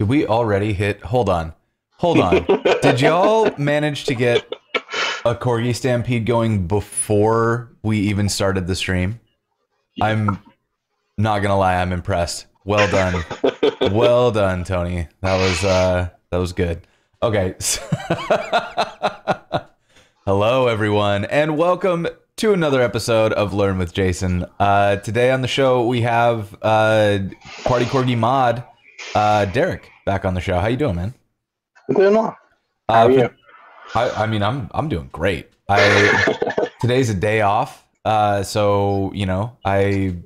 Did we already hit? Hold on. Hold on. Did y'all manage to get a corgi stampede going before we even started the stream? I'm not gonna lie, I'm impressed. Well done. well done, Tony. That was uh that was good. Okay. Hello everyone and welcome to another episode of Learn with Jason. Uh today on the show we have uh Party Corgi mod uh Darrik back on the show. How you doing, man? I'm doing well. Uh, are you? I, I mean, I'm I'm doing great. I today's a day off, uh, so you know I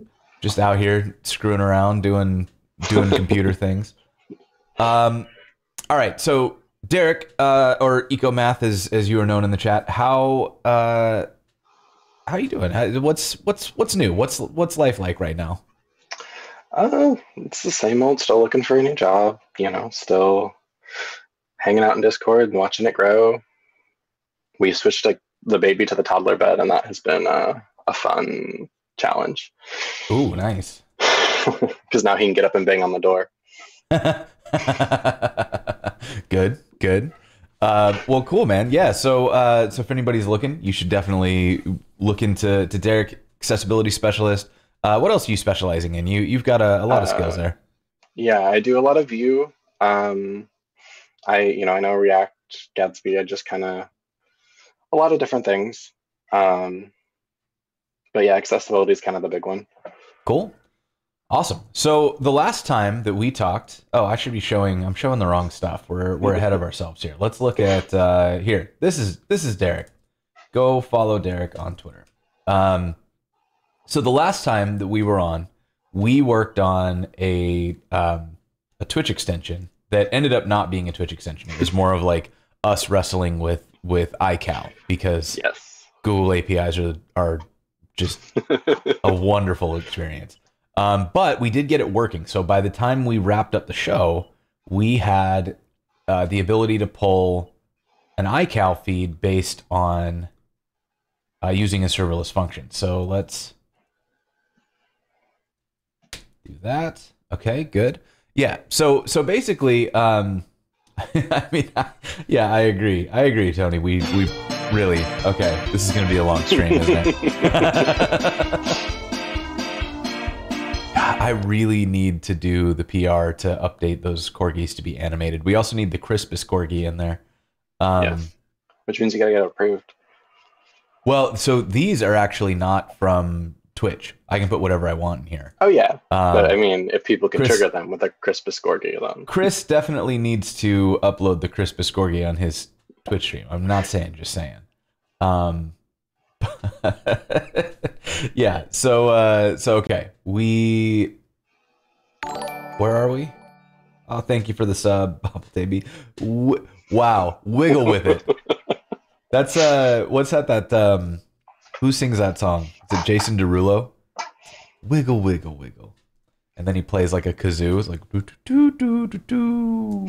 just out here screwing around doing doing computer things. Um, all right, so Darrik uh, or Ecomath, as as you are known in the chat, how uh, how you doing? How- What's what's what's new? What's what's life like right now? Uh, it's the same old. Still looking for a new job. You know, still hanging out in Discord and watching it grow. We switched like the baby to the toddler bed, and that has been uh, a fun challenge Ooh, nice. because now he can get up and bang on the door. good, good. Uh, well, cool, man. Yeah. So, uh, so if anybody's looking, you should definitely look into to Darrik, accessibility specialist. Uh, what else are you specializing in? You you've got a, a lot of skills Uh, there. Yeah, I do a lot of Vue. Um, I you know I know React, Gatsby. I just kind of a lot of different things. Um, but yeah, accessibility is kind of the big one. Cool. Awesome. So the last time that we talked, oh, I should be showing. I'm showing the wrong stuff. We're we're ahead of ourselves here. Let's look at uh, here. This is this is Darrik. Go follow Darrik on Twitter. Um, so the last time that we were on, we worked on a um, a Twitch extension that ended up not being a Twitch extension. It was more of like us wrestling with with iCal because Yes. Google APIs are are just a wonderful experience. Um, but we did get it working. So by the time we wrapped up the show, we had uh, the ability to pull an iCal feed based on uh, using a serverless function. So let's do that. Okay, good. Yeah. So so basically, um, I mean, yeah, I agree. I agree, Tony. We we really okay. This is going to be a long stream, isn't it? I really need to do the PR to update those corgis to be animated. We also need the Chris Biscorgi in there. Um, Yes. Which means you gotta get it approved. Well, so these are actually not from Twitch. I can put whatever I want in here. Oh yeah, Um, but I mean, if people can Chris- trigger them with a Chris Biscorgi, then Chris definitely needs to upload the Chris Biscorgi on his Twitch stream. I'm not saying, just saying. Um, yeah. So, uh, so okay, we. Where are we? Oh, thank you for the sub, Baby. W- wow, wiggle with it. That's uh, what's that? That um, who sings that song? Is it Jason Derulo? Wiggle, wiggle, wiggle, and then he plays like a kazoo. It's like do do do do do.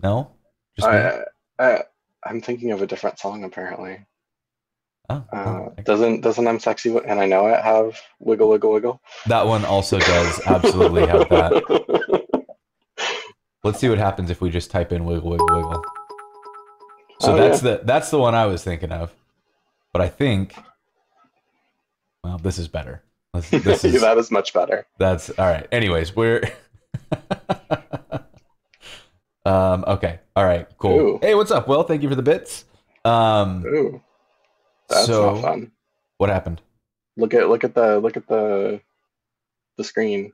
No, just? I, I, I'm thinking of a different song apparently. Oh, Uh, oh, okay. doesn't doesn't I'm sexy and I know it have wiggle wiggle wiggle? that one also does absolutely have that. Let's see what happens if we just type in wiggle wiggle wiggle. So Oh, that's the that's the one I was thinking of, but I think, well, this is better. This, this is that is much better. that's all right. Anyways, we're um okay. All right, cool. Ooh. Hey, what's up? Well, thank you for the bits. Um, Ooh, that's so not fun. what happened? Look at look at the look at the the screen.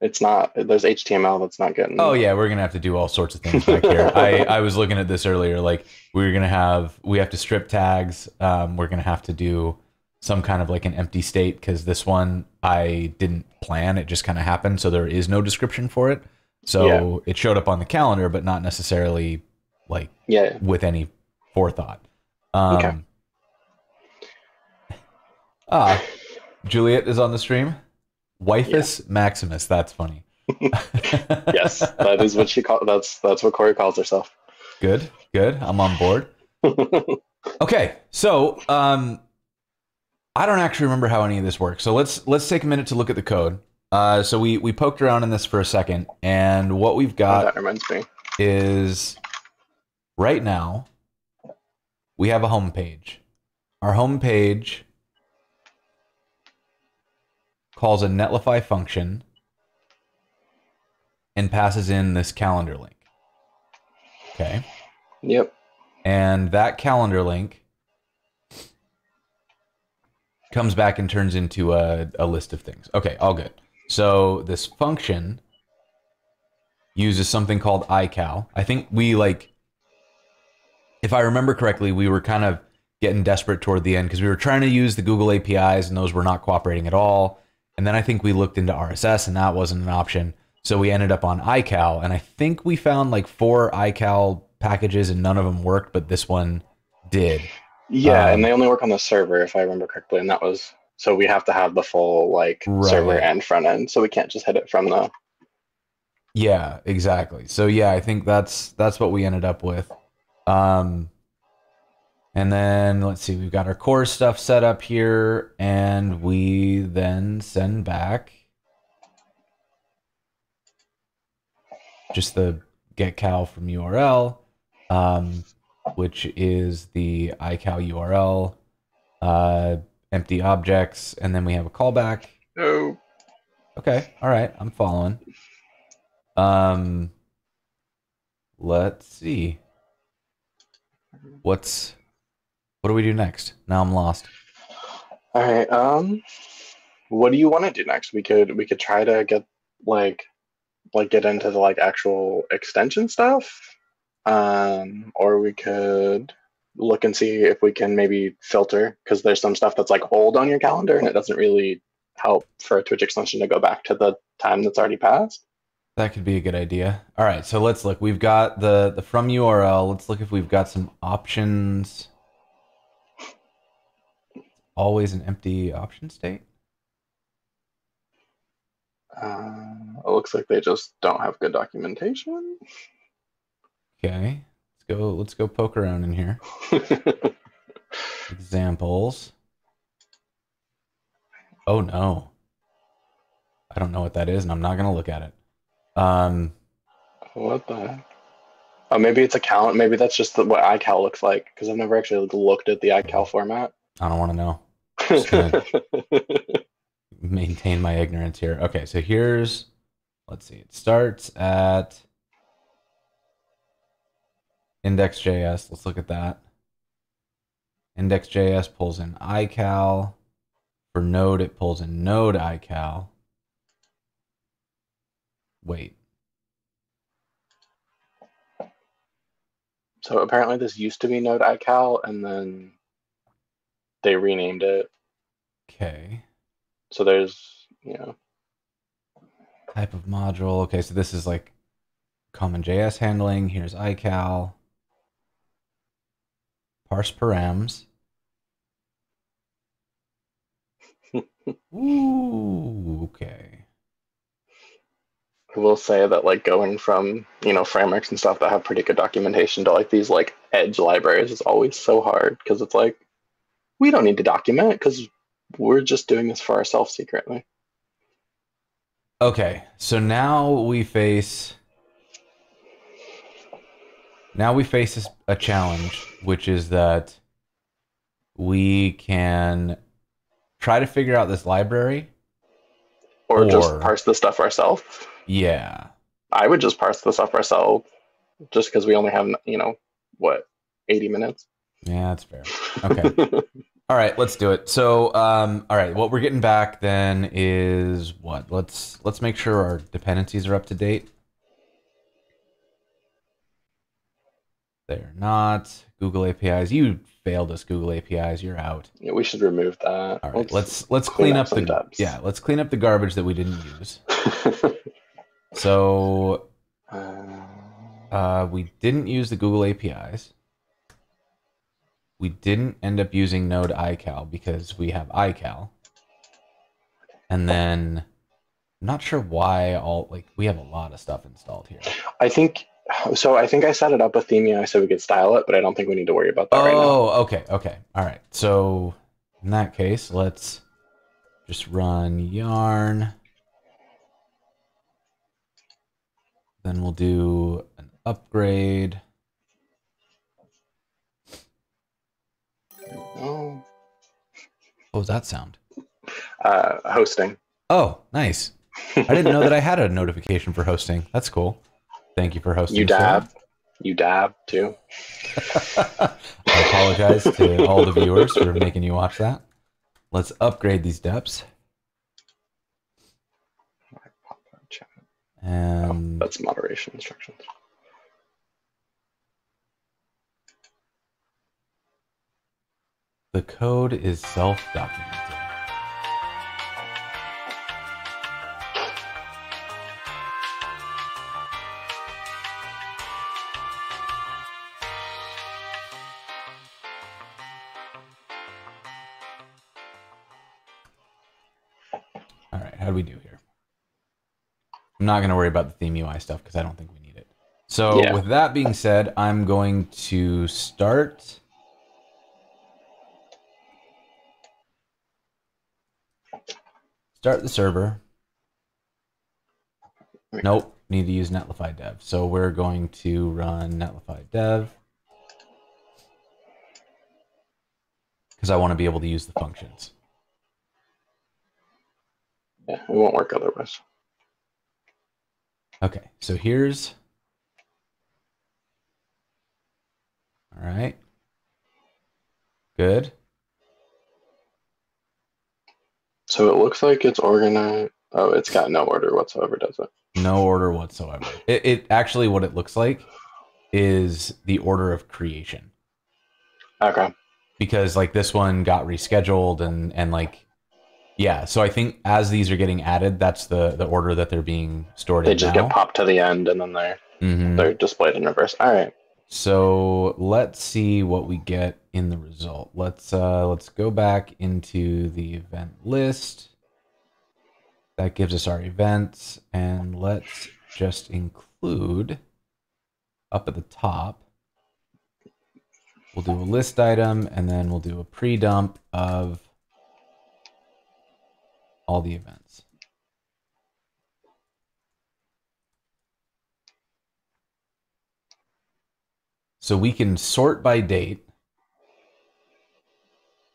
It's not. There's HTML that's not getting. Oh yeah, we're gonna have to do all sorts of things back here. I I was looking at this earlier. Like we're gonna have we have to strip tags. Um, we're gonna have to do some kind of like an empty state because this one I didn't plan. It just kind of happened, so there is no description for it. So it showed up on the calendar, but not necessarily like Yeah. with any forethought. Um, Okay. Ah, Juliet is on the stream. Wifus Maximus. That's funny. Yes, that is what she call. That's that's what Corey calls herself. Good, good. I'm on board. Okay, so um, I don't actually remember how any of this works. So let's let's take a minute to look at the code. Uh, so we we poked around in this for a second, and what we've Oh, got that reminds me. is right now we have a home page. Our home page calls a Netlify function and passes in this calendar link. Okay. Yep. And that calendar link comes back and turns into a, a list of things. Okay, all good. So this function uses something called iCal. I think we like, if I remember correctly, we were kind of getting desperate toward the end because we were trying to use the Google APIs and those were not cooperating at all. And then I think we looked into RSS and that wasn't an option. So we ended up on iCal. And I think we found like four iCal packages and none of them worked, but this one did. Yeah, Um, and they only work on the server, if I remember correctly, and that was so we have to have the full like server and front end, so we can't just hit it from the. Yeah, exactly. So yeah, I think that's that's what we ended up with. Um and then let's see, we've got our core stuff set up here and we then send back just the get cal from URL um which is the ical URL uh empty objects and then we have a callback Oh, Okay. All right. I'm following. Um, let's see. What's what do we do next? Now I'm lost. all right. Um, what do you want to do next? We could we could try to get like like get into the like actual extension stuff, um, or we could look and see if we can maybe filter because there's some stuff that's like old on your calendar and it doesn't really help for a Twitch extension to go back to the time that's already passed. That could be a good idea. All right. So let's look. We've got the the from URL. Let's look if we've got some options. Always an empty option state. Uh, it looks like they just don't have good documentation. Okay. Let's go. Let's go poke around in here. Examples. Oh no. I don't know what that is, and I'm not gonna look at it. Um, what the? Oh, maybe it's a cal. Maybe that's just the, what iCal looks like because I've never actually looked at the iCal format. I don't want to know. Just gonna- Maintain my ignorance here. Okay, so here's. Let's see. It starts at index.js. Let's look at that. Index.js pulls in iCal. For Node, it pulls in Node iCal. Wait. so apparently this used to be Node iCal, and then they renamed it. Okay. So there's you know Type of module. Okay, so this is like common JS handling. Here's iCal. Parse params. Ooh, okay. I will say that like going from you know frameworks and stuff that have pretty good documentation to like these like edge libraries is always so hard because it's like we don't need to document because we're just doing this for ourselves secretly. Okay, so now we face now we face a challenge, which is that we can try to figure out this library. Or, just parse the stuff ourselves. Yeah. I would just parse the stuff ourselves just because we only have you know what 80 minutes. Yeah, that's fair. Okay. All right, let's do it. So, um, all right, what we're getting back then is what? Let's let's make sure our dependencies are up to date. They're not. Google APIs. You failed us, Google APIs. You're out. Yeah, we should remove that. All right, let's let's clean, clean up up the depths. yeah. Let's clean up the garbage that we didn't use. So, uh, uh, we didn't use the Google APIs we didn't end up using node iCal because we have iCal. And then I'm not sure why all like we have a lot of stuff installed here. I think so I think I set it up with Theme UI. I said we could style it, but I don't think we need to worry about that oh, right now. Oh, okay, okay. All right. So in that case, let's just run yarn. Then we'll do an upgrade. Oh, What was that sound? uh, hosting. Oh, nice. I didn't know that I had a notification for hosting. That's cool. Thank you for hosting. You dab. You dab too. I apologize to all the viewers for making you watch that. Let's upgrade these depths. And That's moderation instructions. The code is self-documented. All right, how do we do here? I'm not going to worry about the theme UI stuff because I don't think we need it. So, Yeah. with that being said, I'm going to start. Start the server. Nope, need to use Netlify dev. So we're going to run Netlify dev because I want to be able to use the functions. Yeah, it won't work otherwise. Okay, so here's. All right. Good. So it looks like it's organized. Oh, it's got no order whatsoever, does it? No order whatsoever. It, it actually, what it looks like is the order of creation Okay. because like this one got rescheduled and and like yeah. So I think as these are getting added, that's the the order that they're being stored They in just now. get popped to the end and then they're Mhm. they're displayed in reverse. All right. So let's see what we get in the result. Let's uh, let's go back into the event list. That gives us our events, and let's just include up at the top. We'll do a list item, and then we'll do a pre-dump of all the events. So we can sort by date.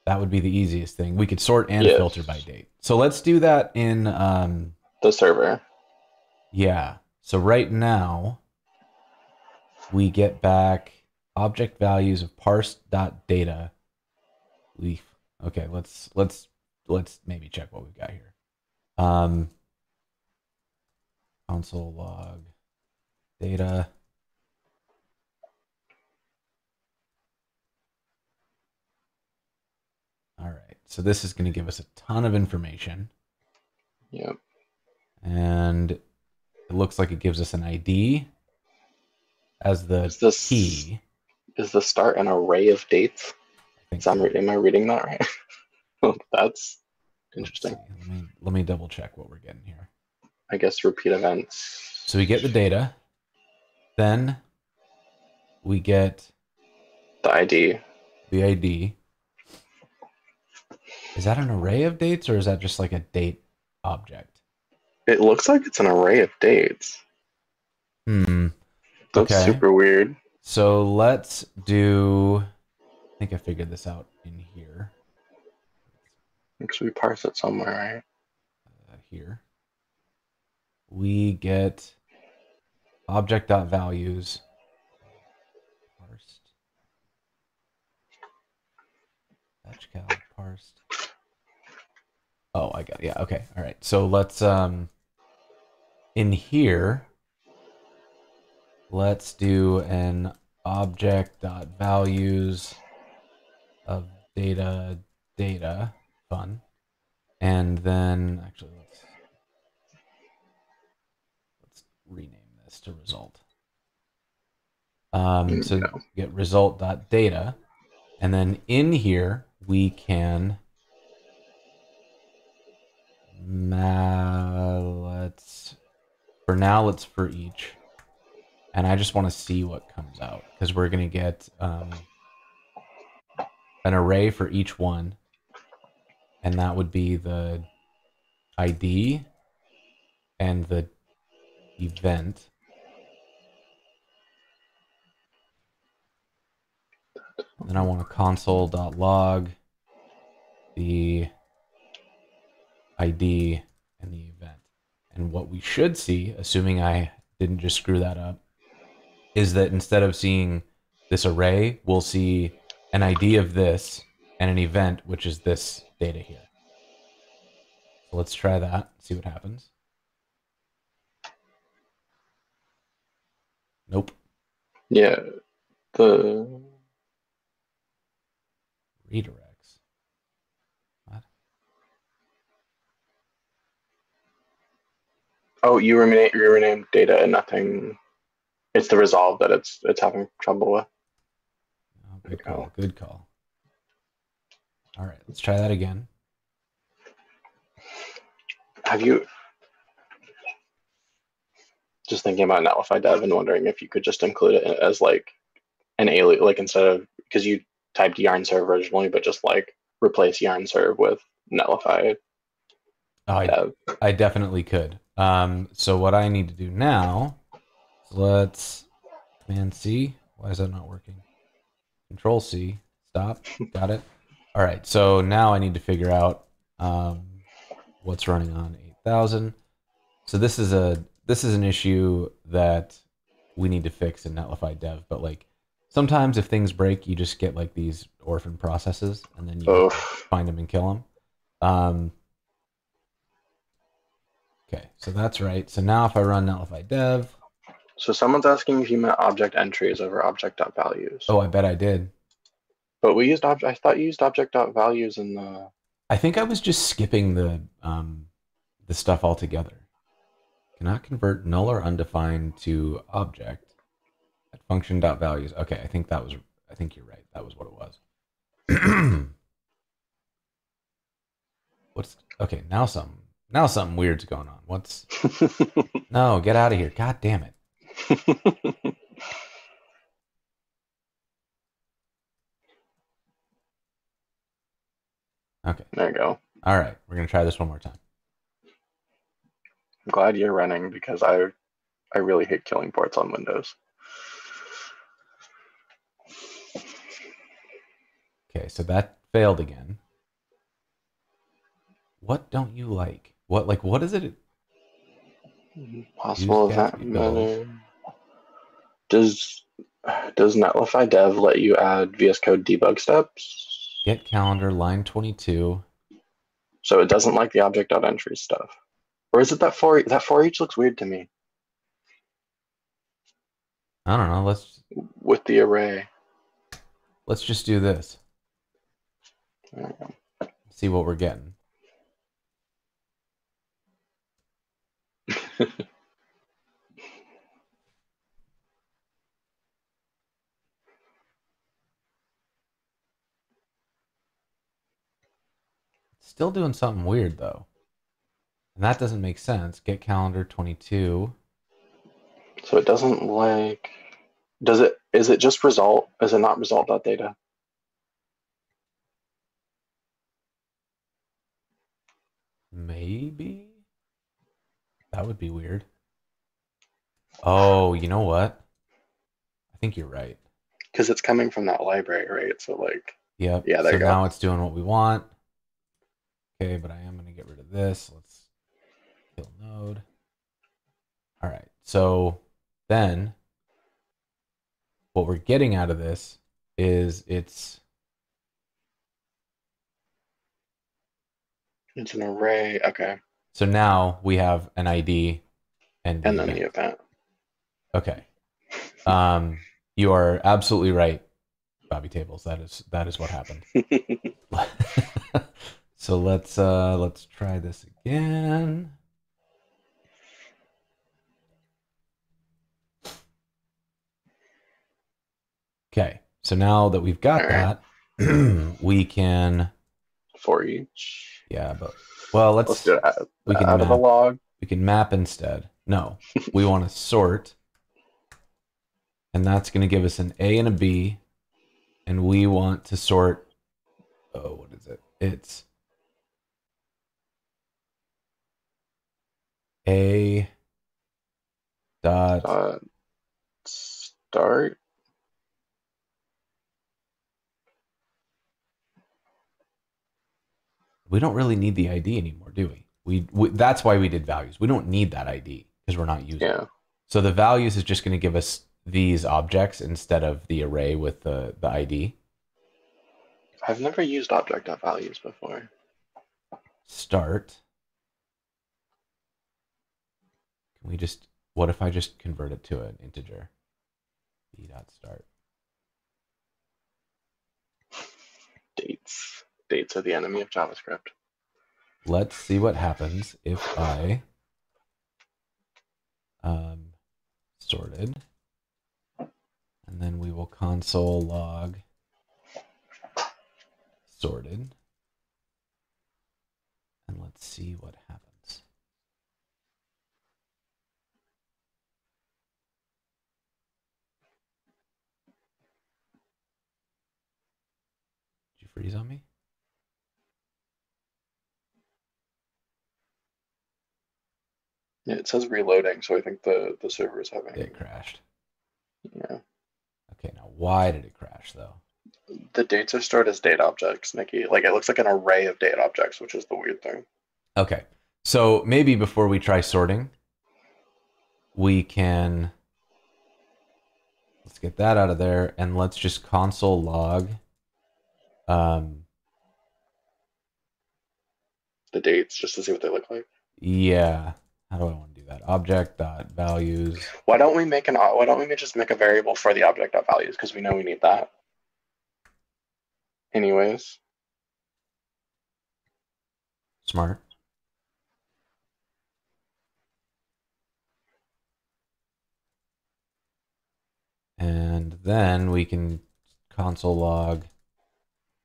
That would be the easiest thing. We could sort and Yes. filter by date. So let's do that in um The server. yeah. So right now we get back object values of parse.data leaf. Okay, let's let's let's maybe check what we've got here. Um console log data All right. So this is going to give us a ton of information Yep. and it looks like it gives us an ID as the Is this key. is the start an array of dates? I Is I'm am I reading that right? Well, That's interesting. Let me let me double check what we're getting here. I guess repeat events. So we get the data, then we get The ID. the ID. Is that an array of dates or is that just like a date object? It looks like it's an array of dates. Hmm. That's Okay. super weird. So let's do. I think I figured this out in here. Because we parse it somewhere, right? uh, here. We get object.values parsed. Batch cal parsed. Oh, I got it. Yeah, okay. All right. So let's um in here let's do an object.values of data data fun and then actually let's let's rename this to result um so get result dot data and then in here we can For now, let's for each. And I just want to see what comes out because we're going to get um, an array for each one. And that would be the ID and the event. Then I want a console.log, the ID, and the event. And what we should see, assuming I didn't just screw that up, is that instead of seeing this array, we'll see an ID of this and an event, which is this data here. So let's try that, see what happens. Nope. Yeah. The Redirects. What? Oh, you rename you renamed data and nothing. It's the resolve that it's it's having trouble with. Oh, good call. Good call. All right, let's try that again. Have you just thinking about Netlify Dev and wondering if you could just include it as like an alien, like instead of because you typed yarn serve originally, but just like replace yarn serve with Netlify Oh, I, Dev. I definitely could. Um, so what I need to do now, let's Command C. Why is that not working? Control C. Stop. Got it. All right. So now I need to figure out um, what's running on 8000. So this is a this is an issue that we need to fix in Netlify Dev. But like sometimes if things break, you just get like these orphan processes, and then you Oof. find them and kill them. Um, okay, so that's right. So now if I run Netlify Dev, So someone's asking if you meant object entries over object.values. oh, I bet I did. But we used object. I thought you used object.values in the. I think I was just skipping the um, the stuff altogether. Cannot convert null or undefined to object at function dot values. Okay, I think that was. I think you're right. That was what it was. What's okay? Now something. Now something weird's going on. What's no? Get out of here! God damn it! Okay. there you go. All right. We're gonna try this one more time. I'm glad you're running because I, I really hate killing ports on Windows. Okay, so that failed again. What don't you like? What like what is it? Possible event Gatsby Does does Netlify Dev let you add VS Code debug steps? Get calendar line 22. So it doesn't like the object.entry stuff. Or is it that for that for each looks weird to me I don't know. Let's with the array. let's just do this. There we go. See what we're getting. Still doing something weird though. And that doesn't make sense. Get calendar 22. So it doesn't like does it is it just result? Is it not result.data? Maybe that would be weird. Oh, you know what? I think you're right. Because it's coming from that library, right? So like Yep. Yeah, there so go. now it's doing what we want. Okay, but I am going to get rid of this. Let's kill node. All right. So then what we're getting out of this is it's it's an array. Okay. So now we have an ID and, And then the event. Okay. Um, you are absolutely right, Bobby Tables. That is that is what happened. so let's uh let's try this again. Okay. So now that we've got right. that, we can for each. yeah, but well, let's, Let's do it out, we can out of the map. log. we can map instead. No, we want to sort, and that's going to give us an A and a B, and we want to sort. Oh, what is it? It's A dot Uh, start. We don't really need the ID anymore, do we? We, we that's why we did values. We don't need that ID because we're not using. Yeah. it. So the values is just going to give us these objects instead of the array with the the ID. I've never used object.values before. Start. Can we just? What if I just convert it to an integer? B dot start. Dates. Dates are the enemy of JavaScript. Let's see what happens if I um, sorted, and then we will console log sorted, and let's see what happens. Did you freeze on me? Yeah, it says reloading, so I think the the server is having. It crashed. Yeah. Okay, now why did it crash though? The dates are stored as date objects, Nikki. Like it looks like an array of date objects, which is the weird thing. Okay. So maybe before we try sorting, we can let's get that out of there and let's just console log um The dates, just to see what they look like. yeah, how do I want to do that? Object dot values. Why don't we make an? Why don't we just make a variable for the object.values? Because we know we need that. Anyways, Smart. And then we can console log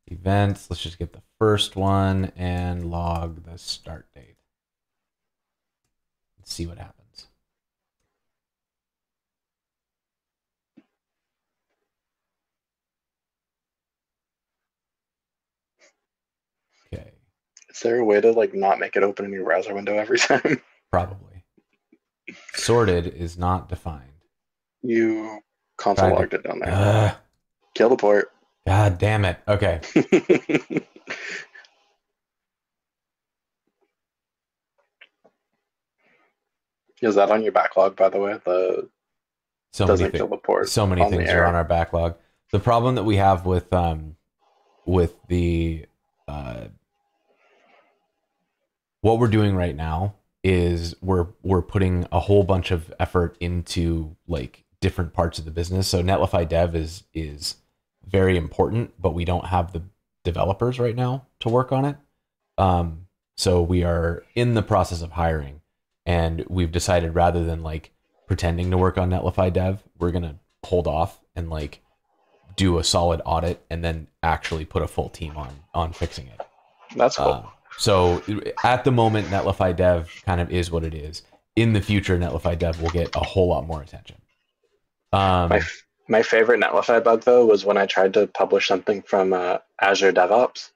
events. Let's just get the first one and log the start date. See what happens. Okay, is there a way to like not make it open a new browser window every time? probably. Sorted is not defined. you console logged it down there. Ugh, Kill the port. God damn it. Okay. is that on your backlog, by the way? The So many doesn't things. kill the port. so many things are on our backlog. The problem that we have with um with the uh what we're doing right now is we're we're putting a whole bunch of effort into like different parts of the business. So Netlify Dev is is very important, but we don't have the developers right now to work on it. Um, so we are in the process of hiring, and we've decided rather than like pretending to work on Netlify Dev, we're gonna hold off and like do a solid audit and then actually put a full team on on fixing it. That's cool. Um, so at the moment, Netlify Dev kind of is what it is. In the future, Netlify Dev will get a whole lot more attention. Um, my f- my favorite Netlify bug though was when I tried to publish something from uh, Azure DevOps,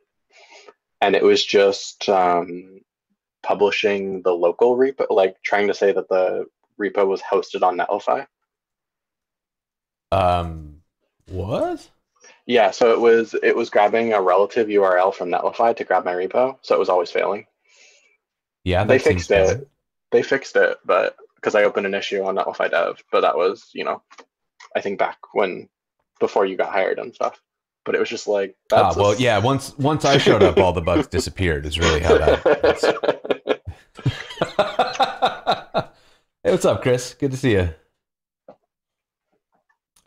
and it was just um, publishing the local repo, like trying to say that the repo was hosted on Netlify. um, what? Yeah, so it was it was grabbing a relative URL from Netlify to grab my repo, so it was always failing. Yeah, They fixed it. bad. They fixed it, but because I opened an issue on Netlify Dev, but that was you know, I think back when before you got hired and stuff. But it was just like Ah, well, yeah. Once once I showed up, all the bugs disappeared. Is really how that. hey, what's up, Chris? Good to see you.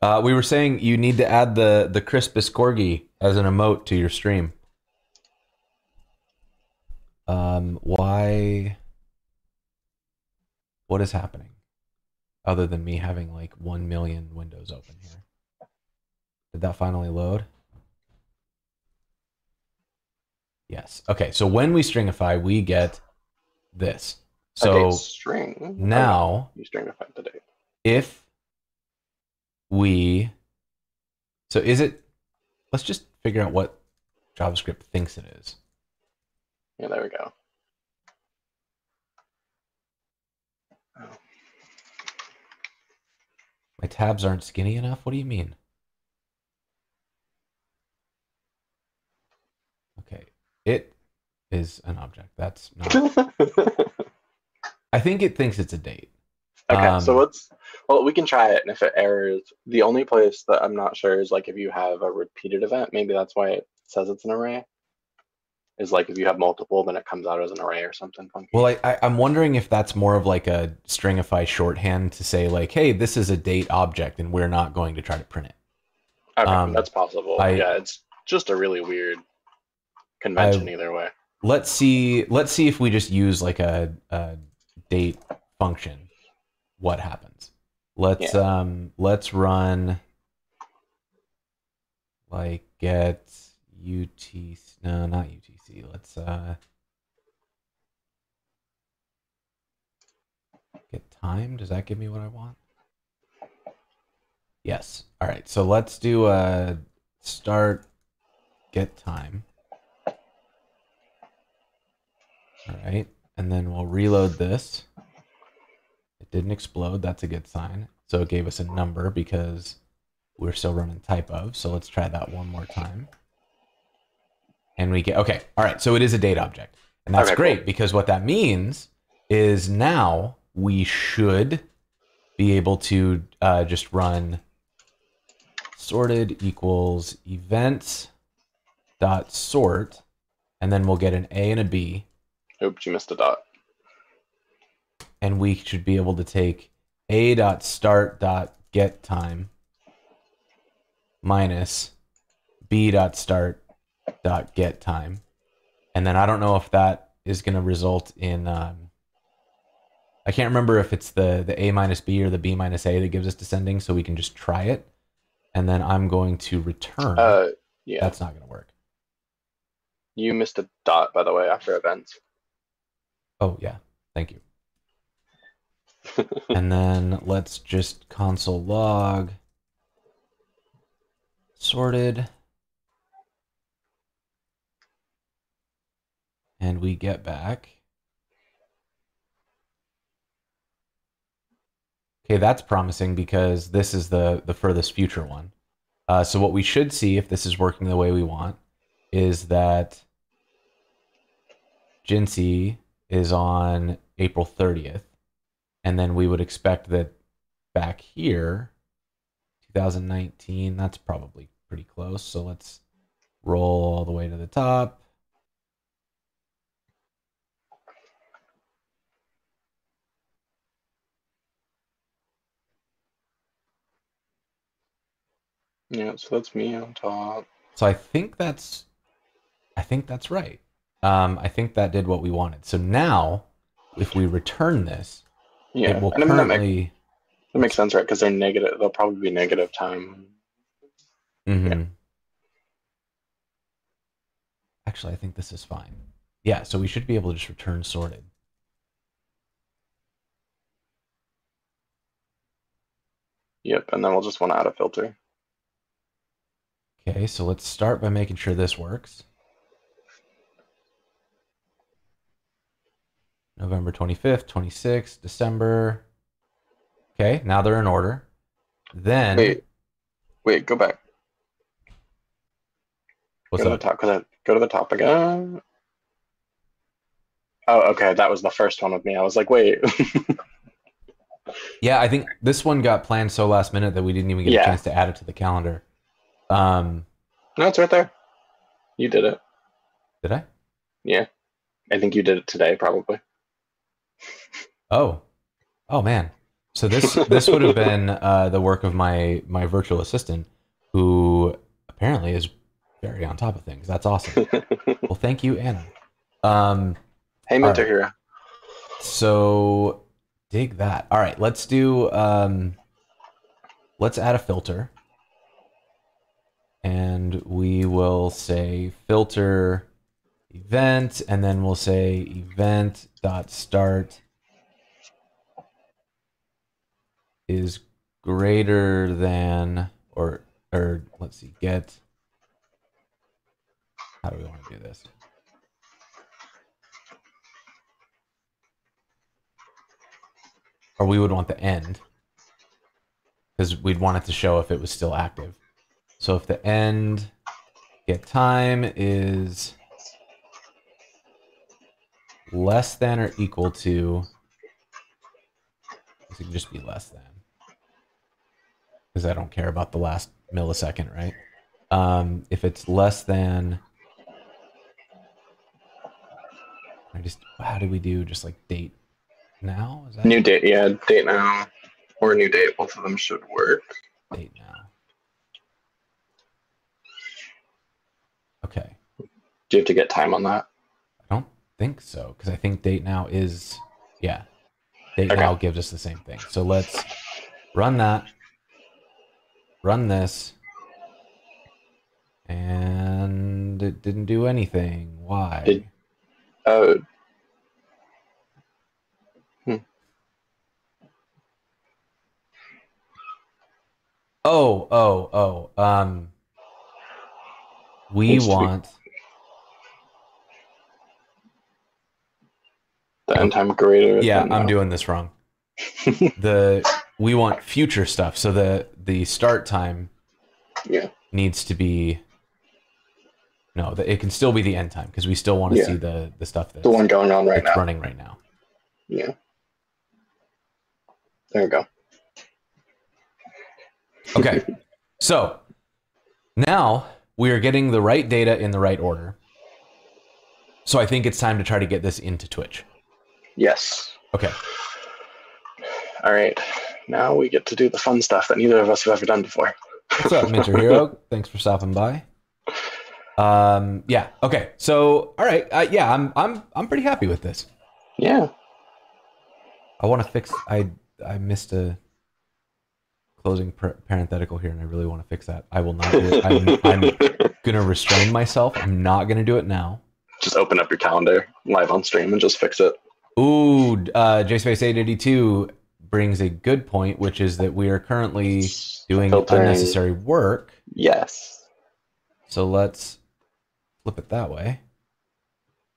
Uh, we were saying you need to add the the Chris Biscorgi as an emote to your stream. Um, why? What is happening? Other than me having like one million windows open here. Did that finally load? Yes. Okay. So when we stringify, we get this. So okay, string oh, now, you stringify the date. if we, so is it? Let's just figure out what JavaScript thinks it is. Yeah, there we go. My tabs aren't skinny enough. What do you mean? Okay. It is an object. That's not. I think it thinks it's a date. Okay, so Um, let's. Well, we can try it, and if it errors, the only place that I'm not sure is like if you have a repeated event, maybe that's why it says it's an array. Is like if you have multiple, then it comes out as an array or something funky. Well, I, I, I'm wondering if that's more of like a stringify shorthand to say like, hey, this is a date object, and we're not going to try to print it. okay, um, that's possible. I- yeah, it's just a really weird convention either way. Let's see. Let's see if we just use like a, a date function. What happens? Let's um let's run like get UTC. No, not UTC. Let's uh get time. Does that give me what I want? Yes. All right. So let's do a start get time. All right. And then we'll reload this. It didn't explode. That's a good sign. So it gave us a number because we're still running type of. So let's try that one more time. And we get, okay. All right. So it is a date object. And that's Okay, great cool. because what that means is now we should be able to uh, just run sorted equals events dot sort and then we'll get an a and a b Oops, you missed a dot. and we should be able to take a dot start dot get time minus b dot start dot get time. And then i don't know if that is going to result in um, i can't remember if it's the the a minus b or the b minus a that gives us descending so we can just try it. And then i'm going to return. Uh, yeah, that's not going to work. You missed a dot by the way after events. Oh yeah. Thank you. And then let's just console log. Sorted. And we get back. Okay that's promising because this is the the furthest future one. Uh, so what we should see if this is working the way we want is that Jinsey is on April 30th and then we would expect that back here 2019 that's probably pretty close. So let's roll all the way to the top. Yeah, so that's me on top. so i think that's i think that's right um, i think that did what we wanted so now if we return this Yeah, it will and I mean, that, make, currently that makes sense, right? Because they're negative. They'll probably be negative time. Mhm. actually i think this is fine yeah so we should be able to just return sorted Yep, and then we'll just want to add a filter. Okay, so let's start by making sure this works. November 25th, 26th, December. Okay, now they're in order. Then Wait, wait, go back. what's go to the top. Go to, go to the top again. Oh, okay. That was the first one with me. I was like, wait. Yeah, I think this one got planned so last minute that we didn't even get a chance to add it to the calendar. Um, no, it's right there. You did it. did I? Yeah. I think you did it today, probably. Oh, oh man. So this this would have been uh, the work of my my virtual assistant, who apparently is very on top of things. That's awesome. well, thank you, Anna. Um, hey, Mentor right. Hero. so dig that. All right, let's do. Um, let's add a filter, and we will say filter event, and then we'll say event dot start is greater than or or let's see get how do we want to do this? Or we would want the end because we'd want it to show if it was still active. So if the end get time is less than or equal to, this could just be less than, because I don't care about the last millisecond, right? Um, if it's less than, I just, how do we do just like date now? Is that New date, yeah, date now or new date. Both of them should work. date now? Okay. Do you have to get time on that? Think so because I think date now is yeah. Date Okay. now gives us the same thing. So let's run that. Run this. And it didn't do anything. Why? Did- Oh, oh, oh, oh. Um we want the end time greater. Yeah, I'm uh, doing this wrong. the we want future stuff. So the the start time Yeah, needs to be no the, it can still be the end time because we still want to Yeah. see the the stuff that's, the one going on right now. running right now Yeah. There we go. okay so now we are getting the right data in the right order so i think it's time to try to get this into twitch Yes. okay All right. Now we get to do the fun stuff that neither of us have ever done before. what's up minter hero thanks for stopping by um yeah okay so all right uh, yeah i'm i'm i'm pretty happy with this Yeah. I want to fix. I I missed a closing par- parenthetical here, and I really want to fix that. I will not do it. I'm, I'm gonna restrain myself. I'm not gonna do it now. Just open up your calendar live on stream and just fix it. Ooh, uh, JSpace 882 brings a good point, which is that we are currently doing Filtering. unnecessary work. Yes. So let's flip it that way.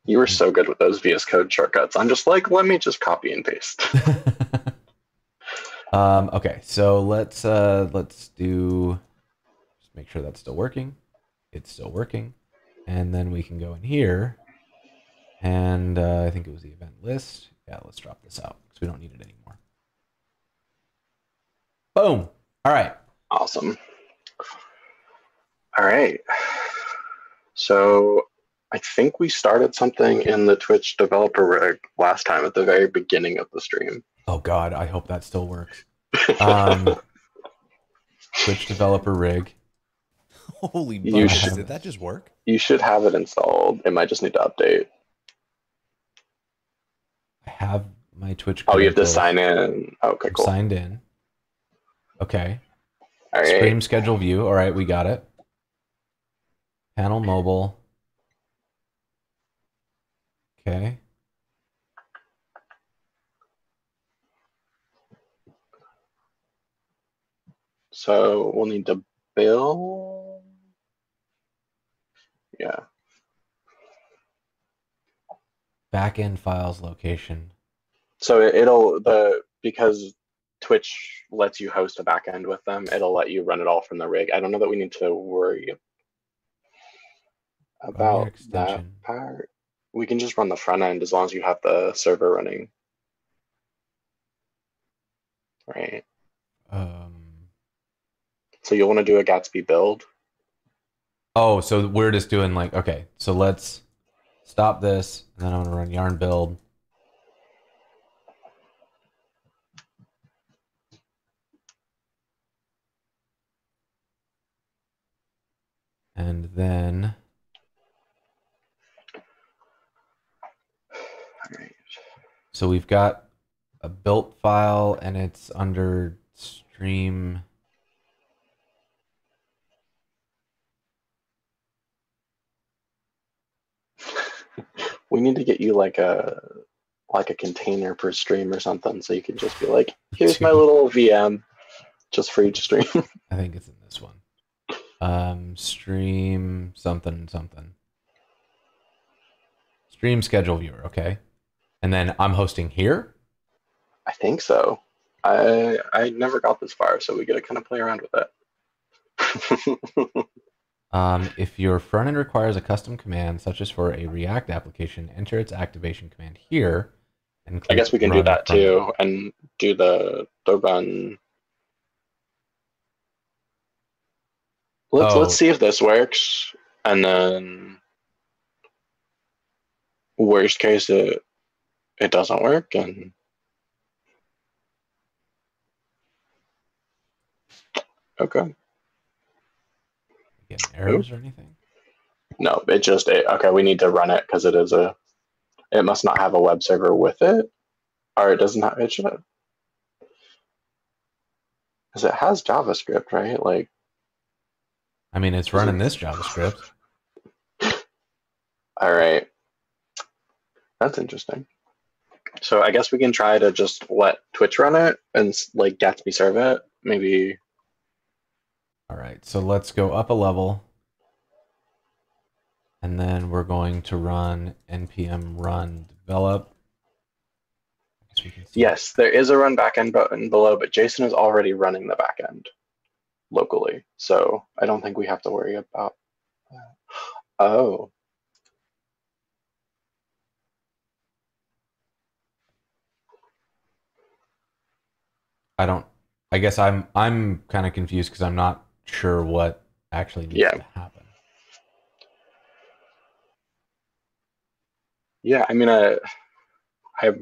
You were so good with those VS Code shortcuts. I'm just like, let me just copy and paste. um, okay, so let's uh, let's do. Just make sure that's still working. It's still working, and then we can go in here, and uh, I think it was the event list. Yeah, let's drop this out because we don't need it anymore. Boom. All right. Awesome. All right. So I think we started something in the Twitch developer rig last time at the very beginning of the stream. Oh God, I hope that still works. Um, Twitch developer rig. Holy You bugs, should- did that just work? You should have it installed. It might just need to update. Have my Twitch. Oh, you have to sign in. Oh, okay, cool. signed in. Okay. All right. Stream schedule view. All right, we got it. Panel mobile. Okay. So we'll need to build. Yeah. Backend files location. So it- it'll the because Twitch lets you host a backend with them, it'll let you run it all from the rig. I don't know that we need to worry about that part. We can just run the front end as long as you have the server running. Right. Um. So you'll want to do a Gatsby build. Oh, so we're just doing like okay. So let's stop this, and then I'm gonna run yarn build. And then So we've got a built file and it's under stream. We need to get you like a like a container per stream or something, so you can just be like, "Here's my little VM, just for each stream." I think it's in this one. Um, stream something something. Stream schedule viewer, okay. And then I'm hosting here. I think so. I I never got this far, so we got to kind of play around with it. Um, if your front end requires a custom command, such as for a React application, enter its activation command here. And I guess we can do that too, and do the the run. Let's Oh. let's see if this works, and then worst case it it doesn't work, and okay, Get errors or anything? no, it just it, okay. We need to run it because it is a. It must not have a web server with it, or it doesn't have it should. Because it has JavaScript, right? Like. I mean, it's running this JavaScript. All right. That's interesting. So I guess we can try to just let Twitch run it and like Gatsby serve it. Maybe. All right, so let's go up a level. And then we're going to run npm run develop. I guess we can see- Yes, there is a run backend button below, but Jason is already running the backend locally. So I don't think we have to worry about that. Oh. I don't. I guess I'm I'm kind of confused because I'm not sure what actually needs Yeah. to happen. Yeah, I mean, I, I,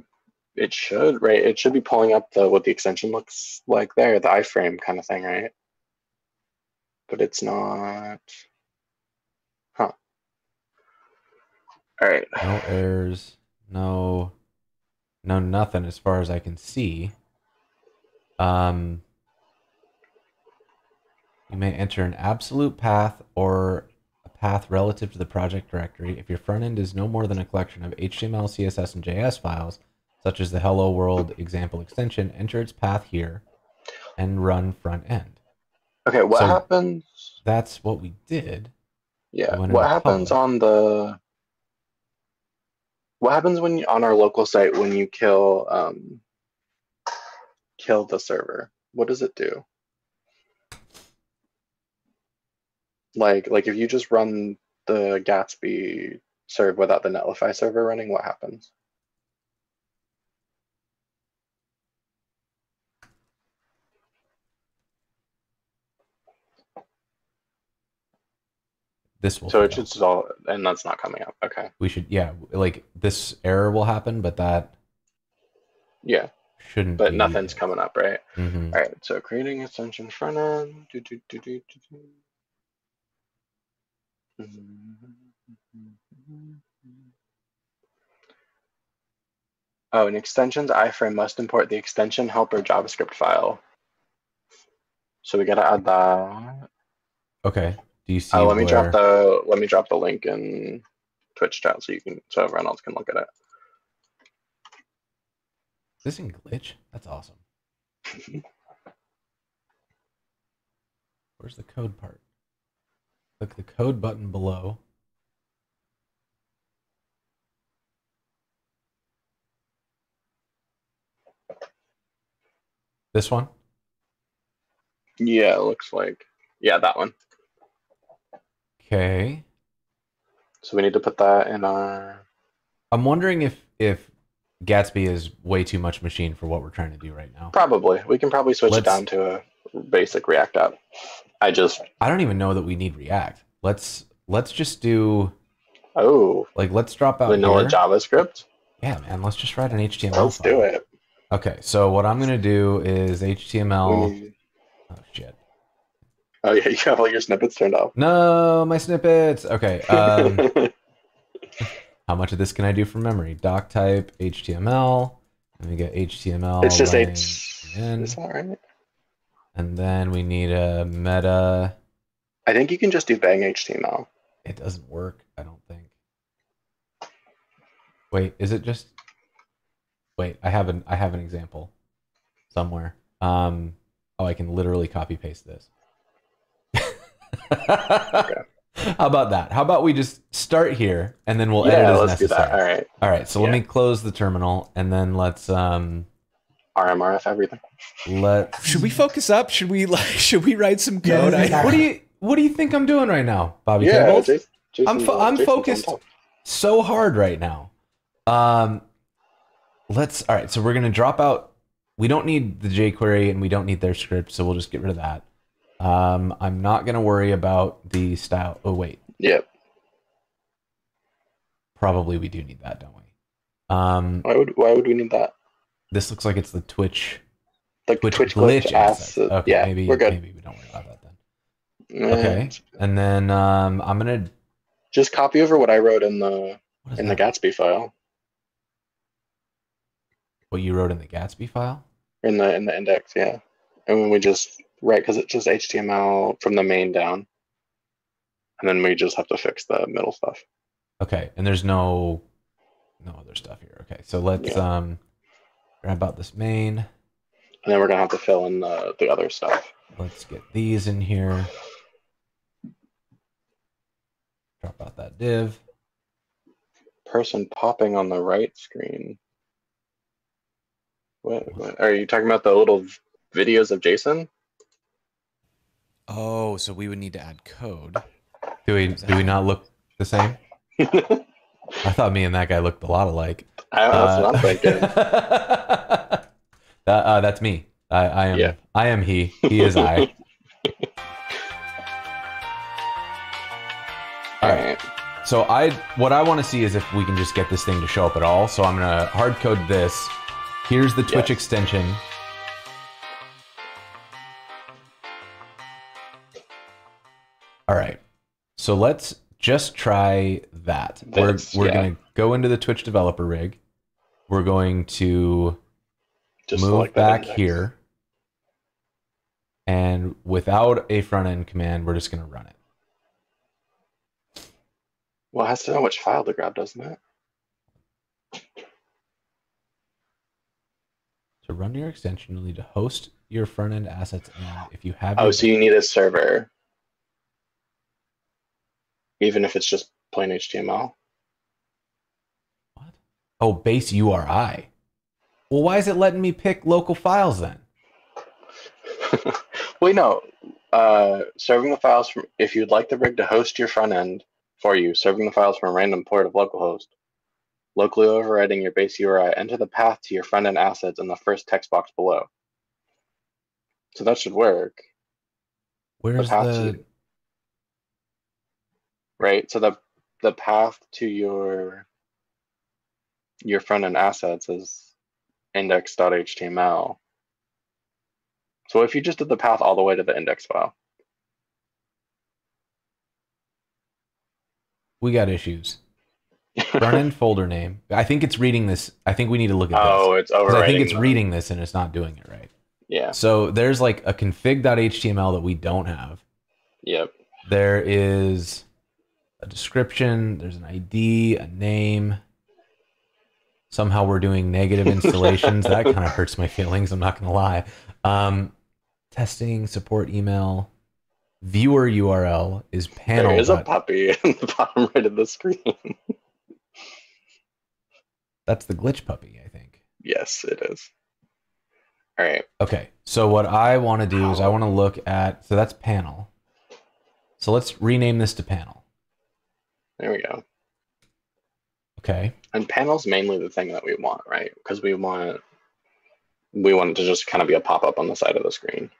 it should, right? It should be pulling up the what the extension looks like there, the iframe kind of thing, right? But it's not. Huh. All right. No errors. No. No nothing as far as I can see. Um. You may enter an absolute path or a path relative to the project directory if your front end is no more than a collection of HTML, CSS, and JS files, such as the Hello World example extension. Enter its path here, and run front end. Okay, what So- happens? That's what we did. Yeah, when what happens public. on the? What happens when you on our local site when you kill um? Kill the server. What does it do? Like, like if you just run the Gatsby serve without the Netlify server running, what happens? This will. So it should just all, and that's not coming up. Okay, We should. Yeah, like this error will happen, but that yeah, shouldn't. but be nothing's coming up, right? Mhm. All right, so creating extension front end. Do, do, do, do, do, do. Oh, in extensions, iframe must import the extension helper JavaScript file. So we gotta add that. Okay. Do you see? Oh, let me drop the let me drop the link in Twitch chat so you can so everyone else can look at it. Is this in glitch? That's awesome. Where's the code part? Click the code button below. This one? Yeah, it looks like yeah that one. Okay. So we need to put that in our I'm wondering if if Gatsby is way too much machine for what we're trying to do right now. probably we can probably switch Let's- it down to a basic React app. I just I don't even know that we need React. Let's let's just do oh like let's drop out vanilla here. JavaScript. Yeah, man. Let's just write an HTML. Let's file. do it. Okay, so what I'm gonna do is HTML. need- Oh shit! Oh yeah, you have all your snippets turned off. No, my snippets. Okay. Um, how much of this can I do from memory? Doc type HTML. Let me get HTML. it's just H. Is that right? And then we need a meta. I think you can just do bang HTML. It doesn't work. I don't think. Wait, is it just? Wait, I have an I have an example somewhere. Um, oh, I can literally copy paste this. How about that? How about we just start here and then we'll edit yeah, as let's do that. All right. All right, so let me close the terminal and then let's um RMRF everything. let Should we focus up? Should we like? Should we write some code? Yeah, I, What do you what do you think I'm doing right now, Bobby yeah, Campbell? Jason, Jason's I'm fo- I'm Jason's focused. top. so hard right now. Um, let's. All right, so we're gonna drop out. We don't need the jQuery and we don't need their script, so we'll just get rid of that. Um, I'm not gonna worry about the style. Oh wait, Yep. probably we do need that, don't we? Um, Why would why would we need that? This looks like it's the Twitch Like Twitch, Twitch, glitch, glitch, assets. ass. Okay, yeah, maybe we're good. maybe we don't worry about that then. Okay, and then um, I'm gonna. Just copy over what I wrote in the in the? Gatsby file. what you wrote in the Gatsby file? In the in the index, yeah. And when we just right because it's just HTML from the main down. And then we just have to fix the middle stuff. Okay, and there's no no other stuff here. Okay, so let's Yeah. um grab out this main. And then we're gonna have to fill in the, the other stuff. Let's get these in here. Drop out that div. Person popping on the right screen. What, what are you talking about the little videos of Jason? Oh, so we would need to add code. Do we do we not look the same? I, I thought me and that guy looked a lot alike. that's what I'm Uh, thinking. that, uh, that's me. I, I am. Yeah. I am he. He is I. All right. So I, what I want to see is if we can just get this thing to show up at all. So I'm gonna hard code this. Here's the Twitch Yes. extension. All right. So let's just try that. We're we're yeah. gonna go into the Twitch developer rig. We're going to Just move back here. And without a front end command, we're just gonna run it. Well, it has to know which file to grab, doesn't it? To run your extension, you'll need to host your front end assets. And if you have Oh, so you need a server. Even if it's just plain HTML. What? Oh, base URI. Well, why is it letting me pick local files then? Wait, no. Uh, serving the files from if you'd like the rig to host your front end for you, serving the files from a random port of localhost, locally overriding your base URI, enter the path to your front end assets in the first text box below. So that should work, Where's path the? Right? So the the path to your your front end assets is index.html. So if you just did the path all the way to the index file, We got issues. Front end folder name. I think it's reading this. I think we need to look at this. oh, it's overriding. I think it's the- reading this and it's not doing it right. Yeah. So there's like a config.html that we don't have. Yep. There is a description, there's an ID, a name. Somehow we're doing negative installations. that kind of hurts my feelings, I'm not going to lie. Um, testing, support email, viewer URL is panel. There is a puppy in the bottom right of the screen. That's the glitch puppy, I think. yes, it is. All right. Okay, so what I want to do is I want to look at, so that's panel. So let's rename this to panel. There we go. Okay. And panel's mainly the thing that we want, right? Because we want we want it to just kind of be a pop-up on the side of the screen.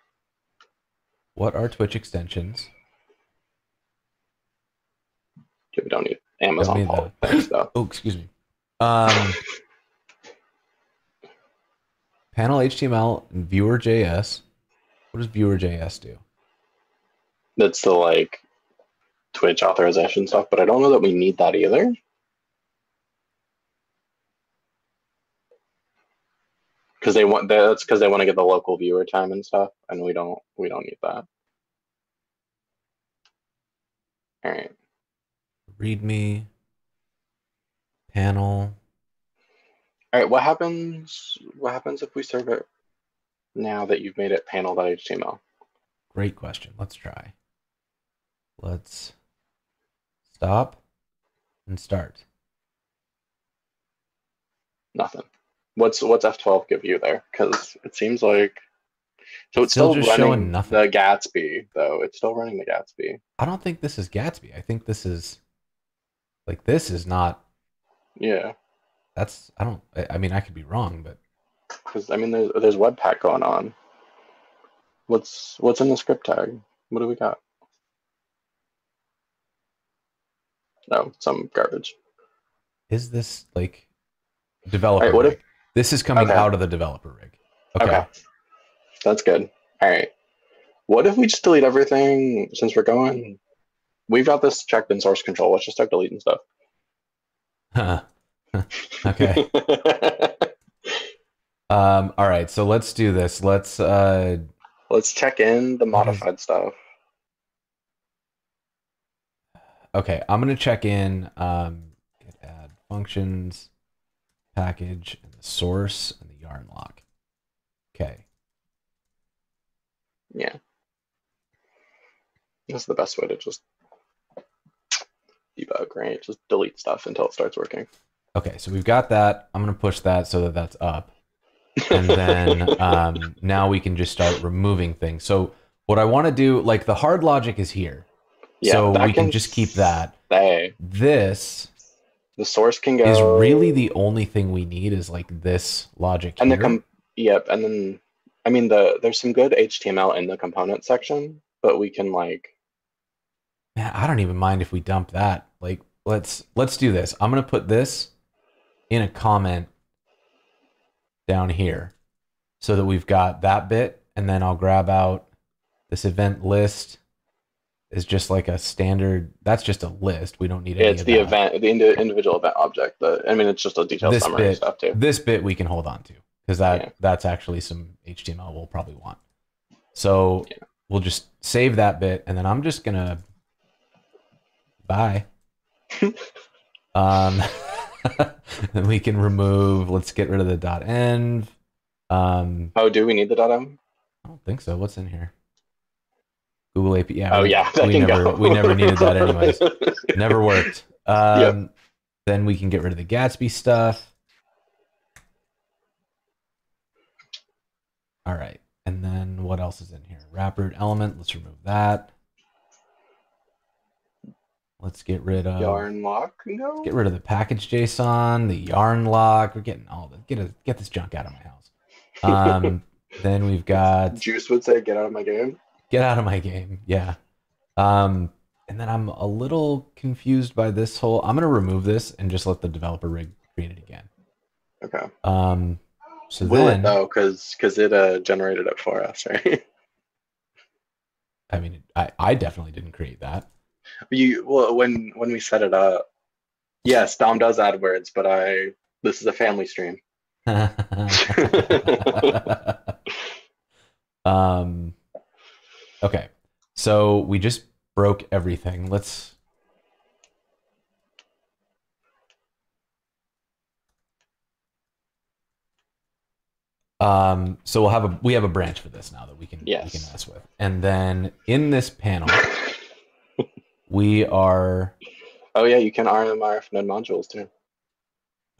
What are Twitch extensions? We don't need Amazon need Pulp that. things though. Oh, excuse me. Um, panel HTML and viewer JS. What does viewer JS do? That's the like Twitch authorization stuff, but I don't know that we need that either. Because they want that's because they want to get the local viewer time and stuff, and we don't we don't need that. All right. README, panel. All right, what happens what happens if we serve it now that you've made it panel.html? Great question. Let's try. Let's stop and start. Nothing. What's what's F12 give you there? Because it seems like So it's Still still, just showing running nothing. the Gatsby, though. It's still running the Gatsby. I don't think this is Gatsby. I think this is like this is not. Yeah, That's I don't. I, I mean, I could be wrong, but because I mean, there's there's Webpack going on. What's what's in the script tag? What do we got? No, some garbage. is this like developer? Alright, what if- this is coming Okay. out of the developer rig? Okay. Okay. That's good. All right. What if we just delete everything since we're going? We've got this checked in source control. Let's just start deleting stuff. okay. Um. All right. So let's do this. Let's. Uh. Let's check in the modified stuff. Okay. I'm gonna check in. Um. Get add functions, package, and the source and the yarn lock. Okay. Yeah. That's the best way to just debug, right? Just delete stuff until it starts working. Okay. So we've got that. I'm gonna push that so that that's up. and then um, now we can just start removing things. So what I want to do, like the hard logic is here, so we can just keep that. Stay. This The source can go is really the only thing we need is like this logic and the here. com- yep, and then I mean the there's some good HTML in the component section, but we can like Man, I don't even mind if we dump that. Like let's let's do this. I'm gonna put this in a comment down here so that we've got that bit, and then I'll grab out this event list is just like a standard that's just a list. We don't need any it's the that. event the indi- individual event object. The I mean it's just a detailed This summary bit- stuff too. This bit we can hold on to because that Yeah. that's actually some HTML we'll probably want. So Yeah. we'll just save that bit, and then I'm just gonna bye. um, then we can remove. Let's get rid of the dot env. Um, Oh, do we need the dot env? I don't think so. What's in here? Google API. Yeah. Oh we, yeah, we never go. we never needed that anyways. never worked. Um, Yep. Then we can get rid of the Gatsby stuff. All right. And then what else is in here? Wrapper element. Let's remove that. Let's get rid of Yarn lock go. get rid of the package JSON, the yarn lock. We're getting all the get a, get this junk out of my house. Um, then we've got Juice would say, "Get out of my game." Get out of my game. Yeah. Um, and then I'm a little confused by this whole. I'm gonna remove this and just let the developer rig create it again. Okay. Um, so Will then, it though? Because because it uh, generated it for us, right? I mean, I I definitely didn't create that. you well when when we set it up. Yes, Dom does add words, but I this is a family stream. um, okay, so we just broke everything. Let's. Um, so we'll have a we have a branch for this now that we can we Yes. can mess with, and then in this panel we are. Oh yeah, you can RMRF node modules too.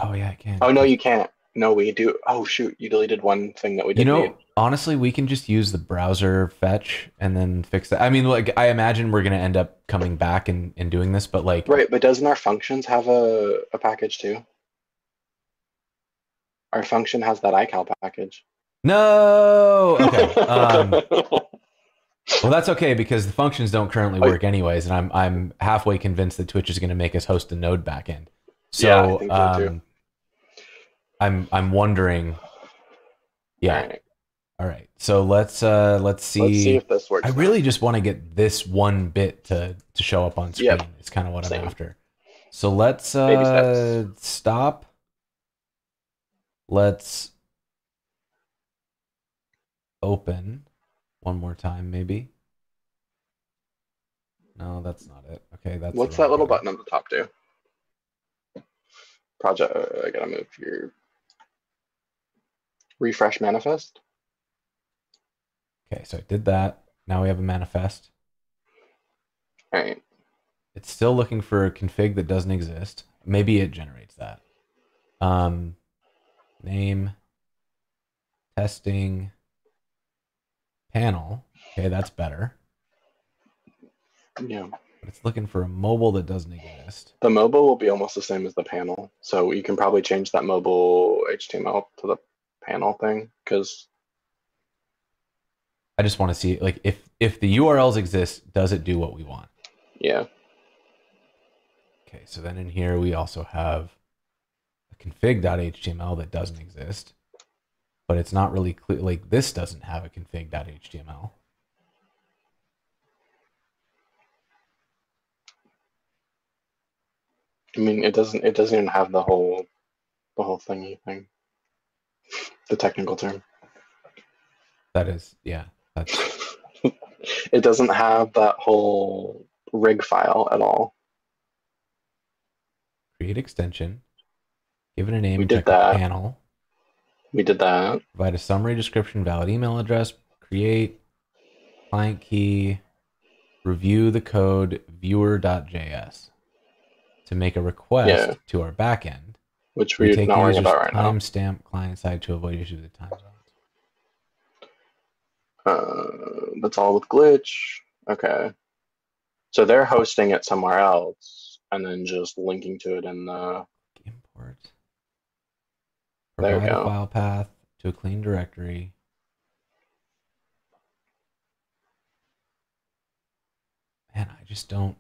Oh yeah, I can. Oh no, you can't. No, we do. Oh shoot, you deleted one thing that we You didn't know, need. honestly, we can just use the browser fetch and then fix that. I mean, like, I imagine we're gonna end up coming back and, and doing this, but like, Right, but doesn't our functions have a, a package too? Our function has that iCal package. no. Okay. Um, well, that's okay because the functions don't currently work anyways, and I'm I'm halfway convinced that Twitch is gonna make us host a Node backend. So, Yeah, I think so, too. I'm I'm wondering. Yeah. Alright, All right. So let's uh let's see. Let's see if this works. I now. really just want to get this one bit to to show up on screen. Yep. It's kind of what Same. I'm after. So let's uh stop. Let's open one more time maybe. No, that's not it. Okay, that's What's that little button. on the top do? Project. I gotta move your refresh manifest. Okay, so I did that. Now we have a manifest. All right. It's still looking for a config that doesn't exist. Maybe it generates that. Um, name, testing, panel. Okay, that's better. Yeah. But it's looking for a mobile that doesn't exist. The mobile will be almost the same as the panel. So you can probably change that mobile HTML to the panel thing because I just want to see like if if the URLs exist, does it do what we want? yeah. Okay, so then in here we also have a config.html that doesn't exist, but it's not really clear. Like this doesn't have a config.html. I mean it doesn't it doesn't even have the whole the whole thingy thing. The technical term. That is, yeah, that's it doesn't have that whole rig file at all. create extension, give it a name, We did that. panel, We did that. provide a summary description, valid email address, create client key, review the code viewer.js to make a request Yeah. to our backend. Which We we're not worrying about right now. timestamp client side to avoid issues with time zones. Uh, that's all with glitch. Okay. So they're hosting it somewhere else and then just linking to it in the Import. There we Provide a file path to a clean directory. Man, I just don't.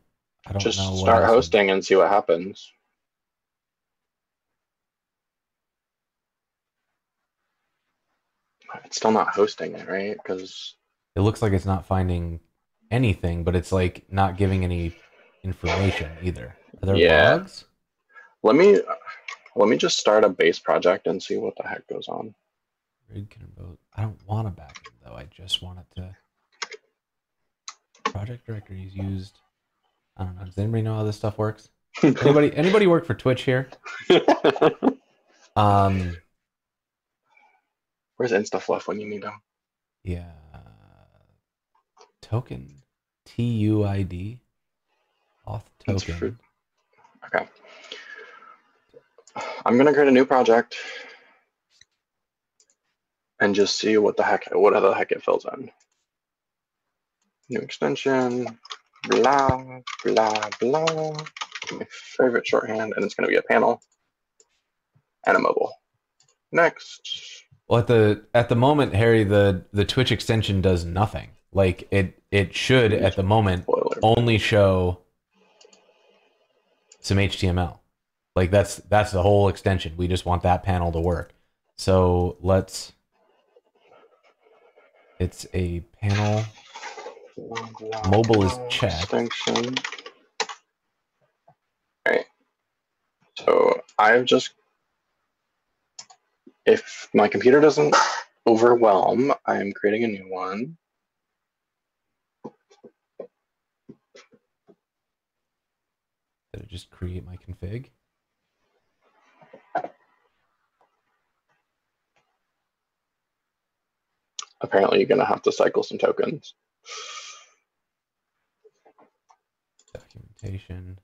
I don't just know. start hosting and see what happens. It's still not hosting it, right? Because It looks like it's not finding anything, but it's like not giving any information either. Are there Yeah. logs? let me let me just start a base project and see what the heck goes on. Rig can vote. I don't want a backend though. I just want it to. Project directory is used. I don't know. Does anybody know how this stuff works? Anybody? anybody work for Twitch here? Um. Where's InstaFluff when you need them? Yeah. Token. T U I D. Auth token. Okay. I'm gonna create a new project and just see what the heck what the heck it fills in. New extension, blah blah blah. My favorite shorthand, and it's gonna be a panel and a mobile. Next. Well, at the at the moment, Harry, the the Twitch extension does nothing. Like it it should at the moment only show some HTML. Like that's that's the whole extension. We just want that panel to work. So let's. It's a panel. Mobile is checked. Extension. Alright. So I've just if my computer doesn't overwhelm, I am creating a new one. Did it just create my config? Apparently you're gonna have to cycle some tokens. Documentation.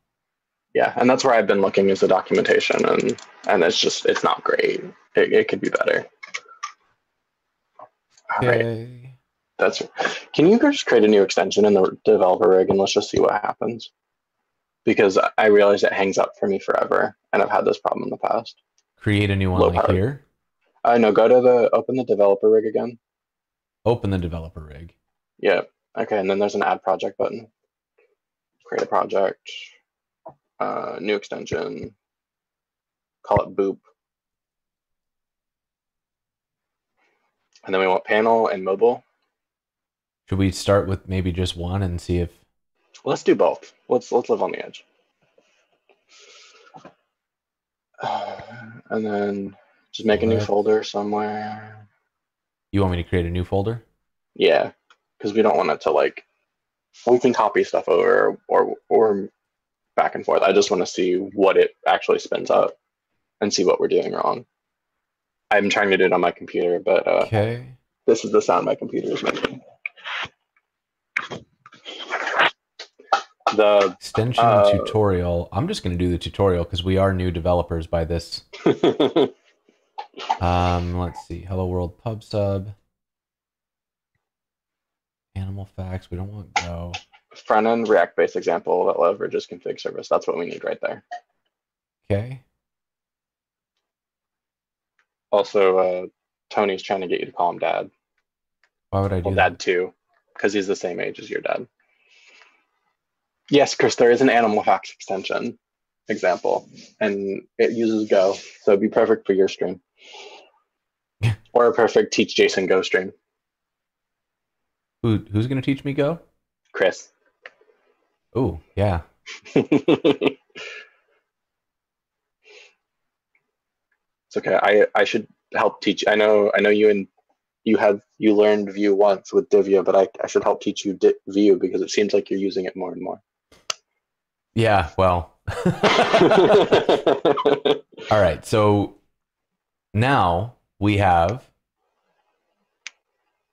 Yeah, and that's where I've been looking is the documentation and and it's just it's not great. It, it could be better. All right. Okay. That's. Can you just create a new extension in the developer rig and let's just see what happens? Because I realize it hangs up for me forever, and I've had this problem in the past. Create a new one Low like power. here. Uh, no, go to the open the developer rig again. Open the developer rig. Yeah. Okay, and then there's an add project button. Create a project. Uh, new extension. Call it boop. And then we want panel and mobile. Should we start with maybe just one and see if Let's do both. Let's let's live on the edge. Uh, and then just make a new folder somewhere. you want me to create a new folder? Yeah, because we don't want it to like. We can copy stuff over or or back and forth. I just want to see what it actually spins up and see what we're doing wrong. I'm trying to do it on my computer, but uh, Okay. this is the sound my computer is making. The Extension Uh, tutorial. I'm just going to do the tutorial because we are new developers by this. Um, let's see. Hello World Pub Sub. Animal facts. We don't want Go. Front end React based example that leverages config service. That's what we need right there. Okay. Also, uh, Tony's trying to get you to call him dad. Why would I do Well, that? dad too, because he's the same age as your dad. Yes, Chris, there is an animal facts extension example, and it uses Go, so it'd be perfect for your stream. or a perfect teach Jason Go stream. Who who's gonna teach me Go? Chris. Oh yeah. it's okay. I I should help teach. I know I know you and you have you learned Vue once with Divya, but I I should help teach you Di- Vue because it seems like you're using it more and more. Yeah. Well. All right. So now we have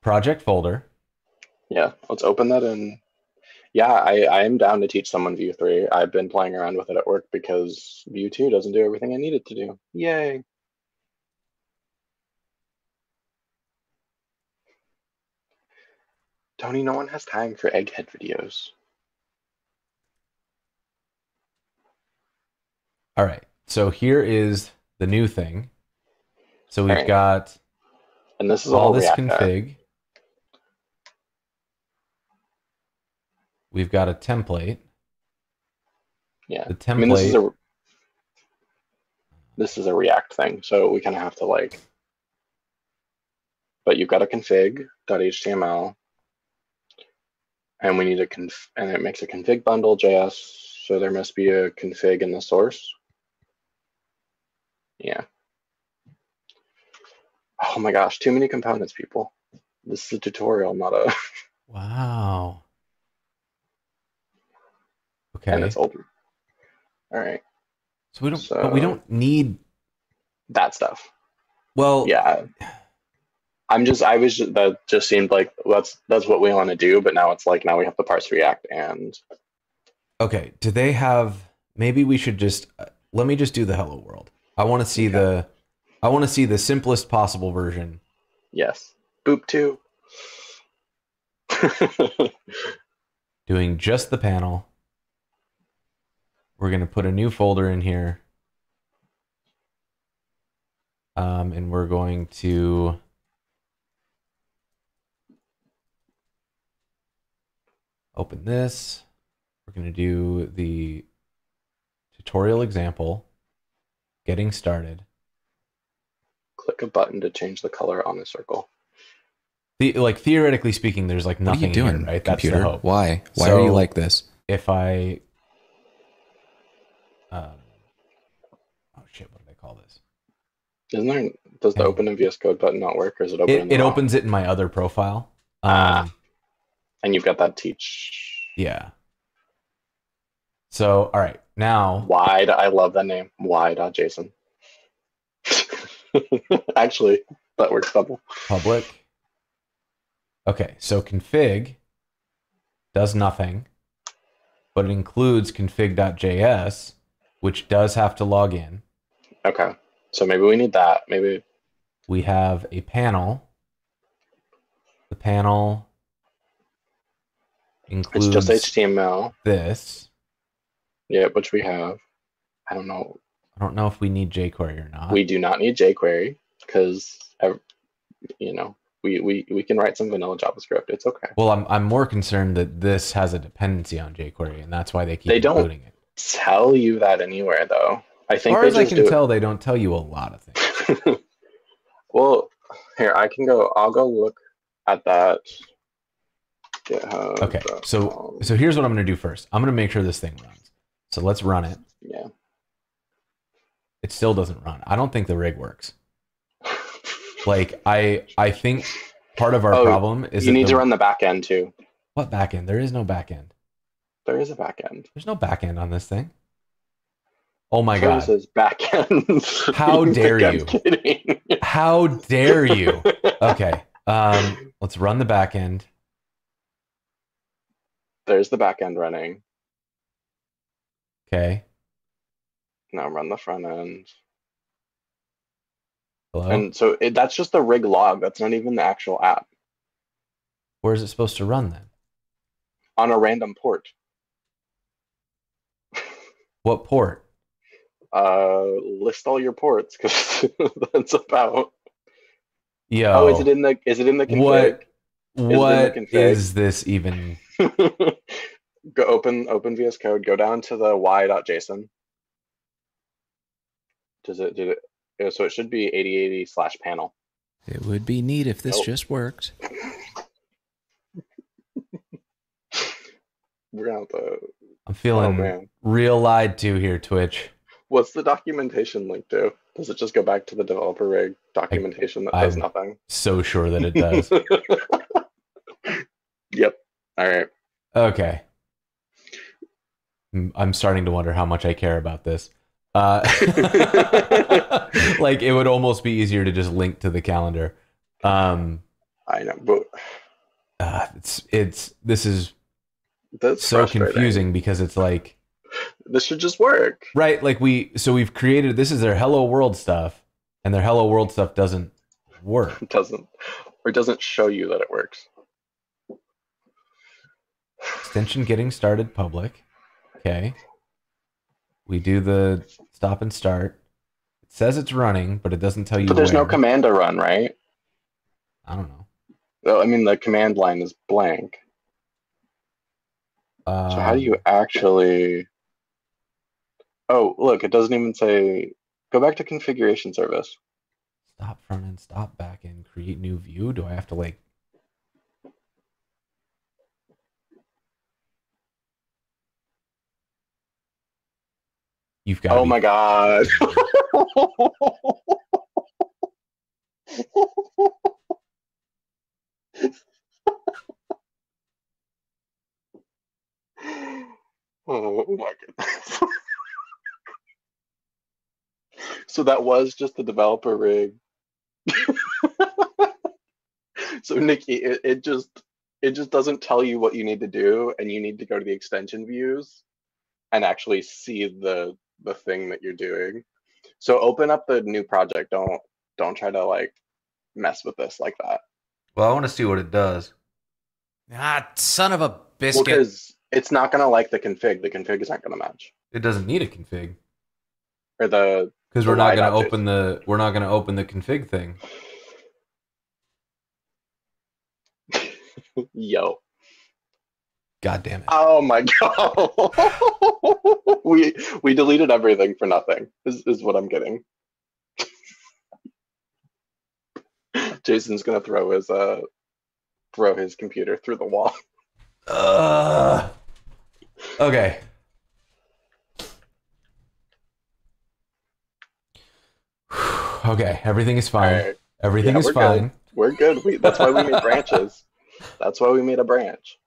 project folder. yeah, let's open that in. Yeah, I I am down to teach someone Vue three. I've been playing around with it at work because Vue two doesn't do everything I need it to do. Yay! Tony, no one has time for egghead videos. All right. So here is the new thing. So we've Alright. got And this is all all this React config. We've got a template. Yeah. The I mean, this is a this is a React thing, so we kind of have to like. But you've got a config.html, and we need a conf, and it makes a config bundle JS. So there must be a config in the source. Yeah. Oh my gosh, too many components, people. This is a tutorial, not a, Wow. Okay. and it's older. All right, so we don't but we don't need that stuff. well yeah i'm just i was just, that just seemed like that's that's what we want to do but now it's like now we have to parse react and Okay, do they have maybe we should just uh, let me just do the hello world. I want to see Okay. the I want to see the simplest possible version. yes boop two doing just the panel. We're going to put a new folder in here. Um, and we're going to open this. We're going to do the tutorial example, getting started. click a button to change the color on the circle The, like theoretically speaking, there's like nothing What are nothing you doing, here, right? That's the computer? hope. Why? Why are you like this? if I um oh shit, what do they call this? isn't there does the open in vs code button not work or is it open It, it opens it in my other profile. Um Ah. and you've got that teach yeah. So all right, now wide i love that name why dot jason actually that works double public. Okay, so config does nothing, but it includes config.js, which does have to log in. okay so maybe we need that maybe We have a panel. The panel includes it's just html this. yeah which we have i don't know I don't know if we need jQuery or not. we do not need jQuery because you know we, we we can write some vanilla JavaScript. It's okay. well, I'm I'm more concerned that this has a dependency on jQuery, and that's why they keep They don't including it. Tell you that anywhere though. I As think far as I can tell, they don't tell you a lot of things. well, here I can go. I'll go look at that. GitHub. Okay, so so here's what I'm going to do first. I'm going to make sure this thing runs. So let's run it. yeah. It still doesn't run. I don't think the rig works. Like I I think part of our Oh, problem is you need the- to run the back end too. what backend? There is no backend. There is a back end. There's no back end on this thing. Oh my god! Services back end. How dare you. How dare you? Okay, um, let's run the back end. There's the back end running. Okay, Now run the front end. hello. And so it, that's just the rig log. That's not even the actual app. Where is it supposed to run then? on a random port. What port? Uh, list all your ports because that's about. Yeah. Oh, is it in the? Is it in the config? What- in the config? is this even? go open open VS Code. Go down to the y.json. Does it? Did it? So it should be 8080 slash panel. It would be neat if this Nope. just worked. We're gonna have to. I'm Oh feeling man, real lied to here, Twitch. what's the documentation link to? Does it just go back to the developer rig documentation that does I'm- nothing? So sure that it does. yep. All right. okay. Mm, I'm starting to wonder how much I care about this. Uh, like it would almost be easier to just link to the calendar. Um, I know, but uh, it's it's this is that's so confusing because it's like This should just work. right like we so we've created this is their hello world stuff and their hello world stuff doesn't work It doesn't, or doesn't show you that it works. extension getting started public okay we do the stop and start it says it's running but it doesn't tell you But there's no command to run, right? i don't know Well, I mean, the command line is blank. Uh, So how do you actually? Oh, look, it doesn't even say. Go back to configuration service. stop front end stop back end create new view do i have to like you've got Oh my god. oh my goodness. so that was just the developer rig. so Nikki, it, it just it just doesn't tell you what you need to do and you need to go to the extension views and actually see the the thing that you're doing. So open up the new project. Don't don't try to like mess with this like that. well i want to see what it does Ah, son of a biscuit. because it's not gonna like the config. The config is not gonna match. it doesn't need a config Or the Because we're not going to open the we're not going to open the config thing. yo. God damn it! Oh my god. we we deleted everything for nothing. Is is what I'm getting. Jason's gonna throw his uh throw his computer through the wall. Uh, okay. okay, everything is fine. Alright, Everything Yeah, is we're good. fine. we're good. We, that's why we made branches. That's why we made a branch.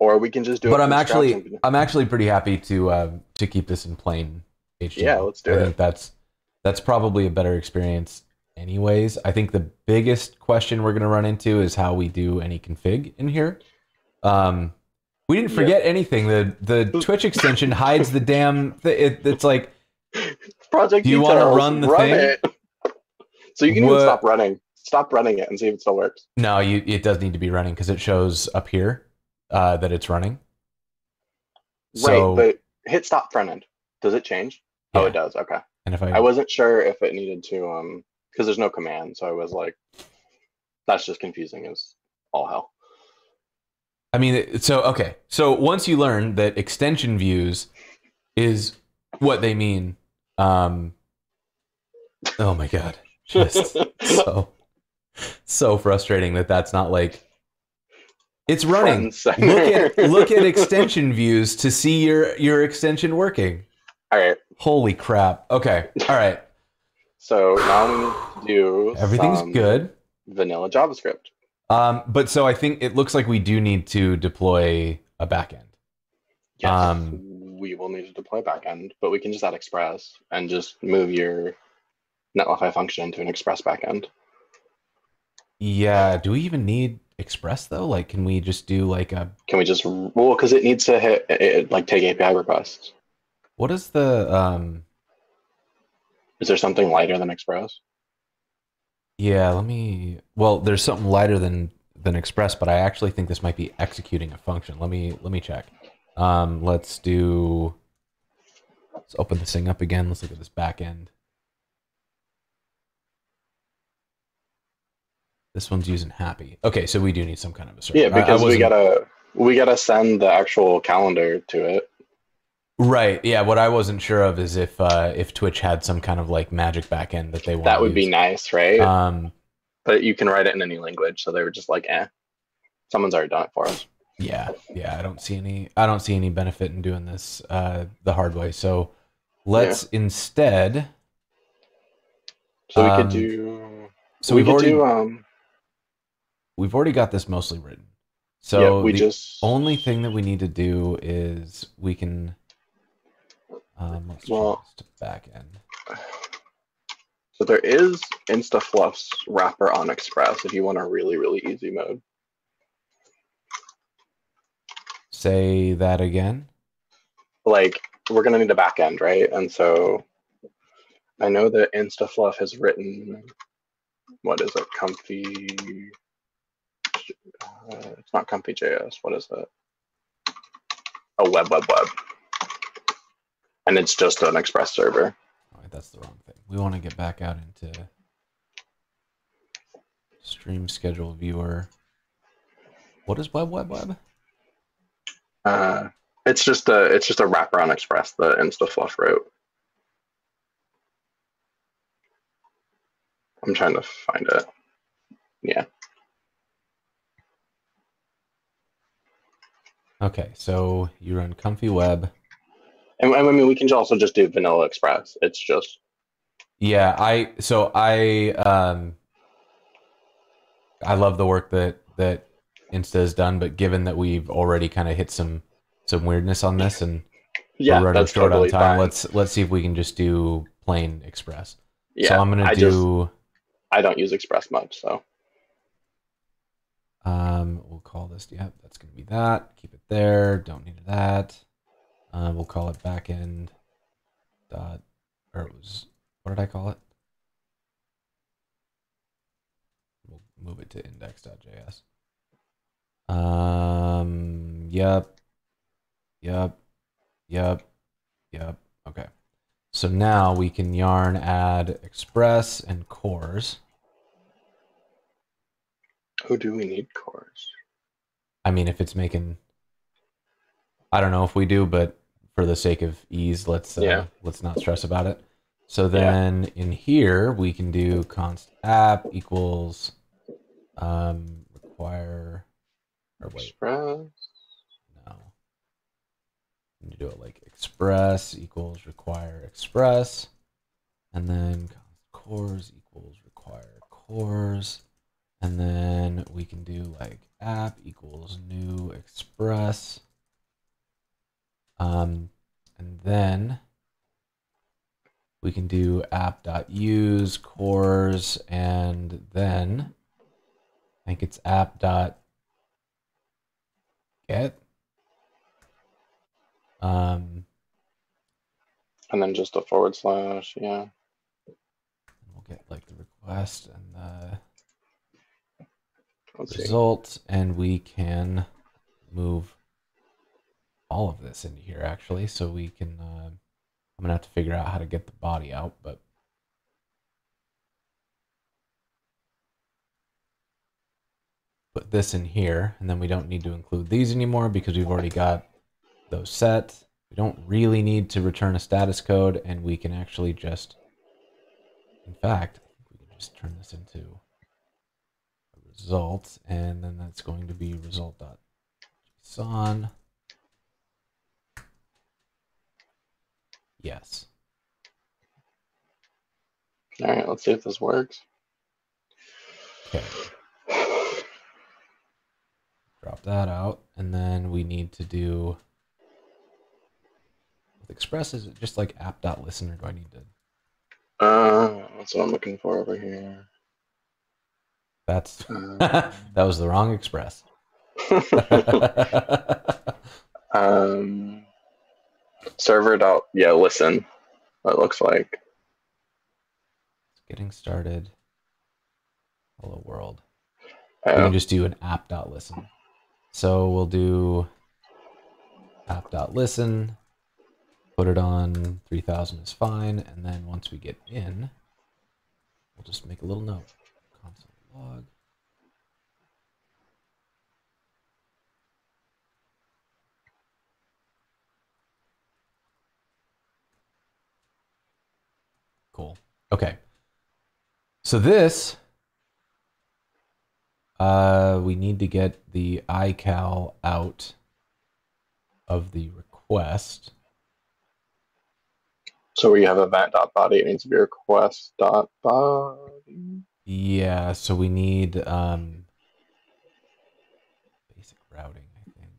Or we can just do it. But I'm actually and- I'm actually pretty happy to uh, to keep this in plain HTML. Yeah, let's do I it. think that's that's probably a better experience anyways. I think the biggest question we're going to run into is how we do any config in here. Um we didn't Yeah. forget anything. The the Twitch extension hides the damn th- it, it's like project Do you wanna run the run thing? It. So you can What- even stop running. Stop running it and see if it still works. no, you it does need to be running cuz it shows up here uh, that it's running. So right, but hit stop front end. Does it change? Oh, it does. Okay. and if I, I wasn't sure if it needed to um because there's no command, so I was like, that's just confusing as all hell. I mean, so okay. So once you learn that extension views is what they mean, um, oh my god, just so so frustrating that that's not like it's running. Look at look at extension views to see your your extension working. all right. Holy crap! Okay, all right, So now need to do everything's good. Vanilla JavaScript. Um, but so I think it looks like we do need to deploy a backend. Yes, Um, we will need to deploy backend, but we can just add Express and just move your Netlify function to an Express backend. Yeah. Do we even need Express though? Like, can we just do like a Can we just well because it needs to hit it, it, like take API requests. what is the um? Is there something lighter than Express? Yeah, let me. Well, there's something lighter than than express, but I actually think this might be executing a function. Let me let me check. Um, let's do. Let's open this thing up again. Let's look at this back end. This one's using hapi. Okay, so we do need some kind of a server. Yeah, because we gotta we gotta send the actual calendar to it. Right. Yeah. What I wasn't sure of is if uh, if Twitch had some kind of like magic backend that they want. That would be nice, right? Um. but you can write it in any language, so they were just like, eh. Someone's already done it for us. Yeah. Yeah. I don't see any. I don't see any benefit in doing this uh, the hard way. So let's instead. So we Um, could do So we we've could already do um we've already got this mostly written. yeah, So we the just only thing that we need to do is we can. Um, let's Well- to back end. so there is InstaFluff's wrapper on Express if you want a really, really easy mode. Say that again. Like we're gonna need a back end, right? And so I know that InstaFluff has written what is it, comfy uh, it's not comfy JS, what is it? A web web web. And it's just an Express server. All right, that's the wrong thing. We want to get back out into stream schedule viewer. What is web web web? Uh, it's just a it's just a wrapper on Express that InstaFluff wrote. I'm trying to find it. Yeah, Okay, so you run comfy web. And I mean we can also just do Vanilla Express. It's just Yeah, I so I um I love the work that that Insta has done, but given that we've already kind of hit some some weirdness on this and yeah, we're running short totally on time, fine. let's let's see if we can just do plain Express. yeah, so I'm gonna I do just I don't use Express much, so Um, we'll call this. Yep, that's gonna be that. Keep it there. Don't need that. Uh, we'll call it backend dot, or it was what did I call it? We'll move it to index.js. Um. Yep. Yep. Yep. Yep. Okay. So now we can yarn add express and cors. who do we need cors? I mean, if it's making, I don't know if we do, but for the sake of ease, let's uh, Yeah. let's not stress about it. So then in here we can do const app equals um, require or wait Express. no. We need to do it like express equals require express, and then cors equals require cors, and then we can do like app equals new express. Um, and then we can do app.use cors, and then I think it's app.get. Um, And then just a forward slash, yeah. we'll get like the request and the Let's see. result, and we can move all of this into here actually. So we can. Uh, I'm gonna have to figure out how to get the body out, but put this in here, and then we don't need to include these anymore because we've already got those set. We don't really need to return a status code, and we can actually just, in fact, we can just turn this into a result, and then that's going to be result.json. Yes. All right, let's see if this works. Okay. Drop that out, and then we need to do with Express. Is it just like app.listen, or do I need to? Uh, that's what I'm looking for over here. That's Uh, that was the wrong Express. um, server dot yeah listen. That looks like Getting started. Hello world. we can just do an app dot listen So we'll do app dot listen put it on 3000 is fine, and then once we get in, we'll just make a little note. Console log. Cool. Okay. So this uh, we need to get the iCal out of the request. so we have event.body, it needs to be request.body. Yeah, so we need um, basic routing, I think.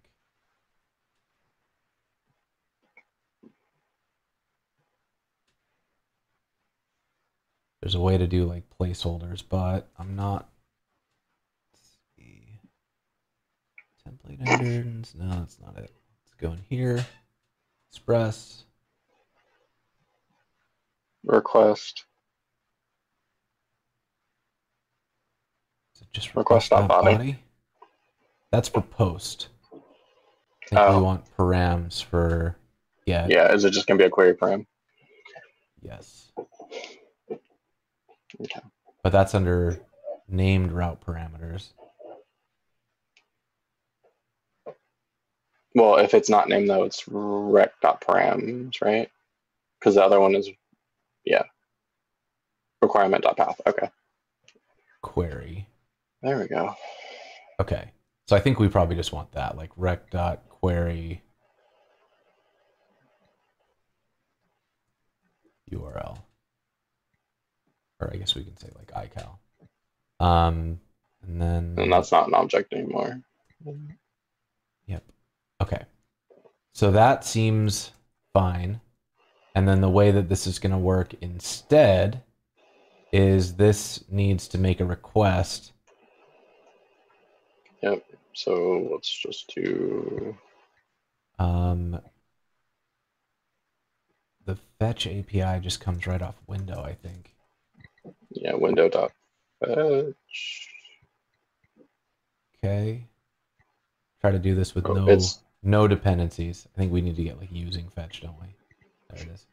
There's a way to do like placeholders, but I'm not. Let's see. Template engines. No, that's not it. Let's go in here. Express. Request. Is it just Request dot body? That's for post. I think Oh. we want params for yeah. Yeah, is it just gonna be a query param? Yes. Okay. But that's under named route parameters. Well, if it's not named though, it's req.params, right? Because the other one is, yeah, requirement.path. Okay, Query. there we go. Okay. So I think we probably just want that, like rec dot query URL. Or I guess we can say like iCal. Um and then And that's not an object anymore. Yep. Okay. So that seems fine. And then the way that this is going to work instead is this needs to make a request. Yep. So let's just do. Um, the fetch API just comes right off window, I think. Yeah, window dot fetch. Okay. Try to do this with Oh, no it's- no dependencies. I think we need to get like using fetch, don't we? There it is.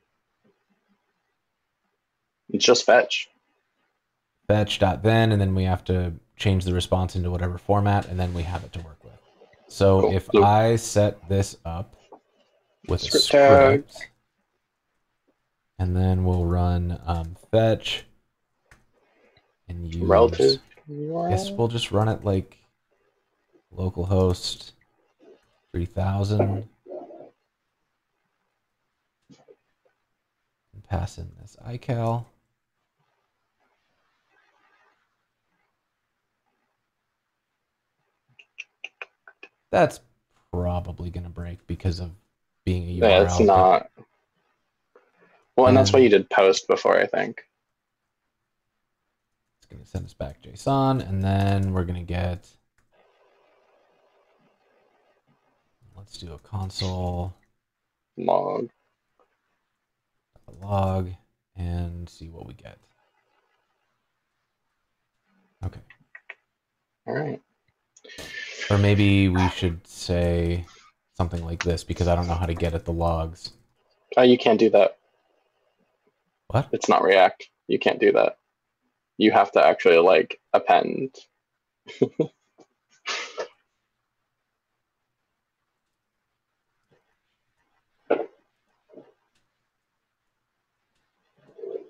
It's just fetch. fetch dot then and then we have to change the response into whatever format and then we have it to work with so Cool. if So- i set this up with a Script tag. and then we'll run um, fetch and use Relative. I guess we'll just run it like localhost 3000 and pass in this ical that's probably going to break because of being a URL. Yeah, it's not. Well, and that's why Um, you did post before, I think. Going to send us back JSON, and then we're going to get. Let's do a console Log. log and see what we get. Okay. All right. Or maybe we should say something like this because I don't know how to get at the logs. Uh, you can't do that. What? It's not React. You can't do that. You have to actually like append.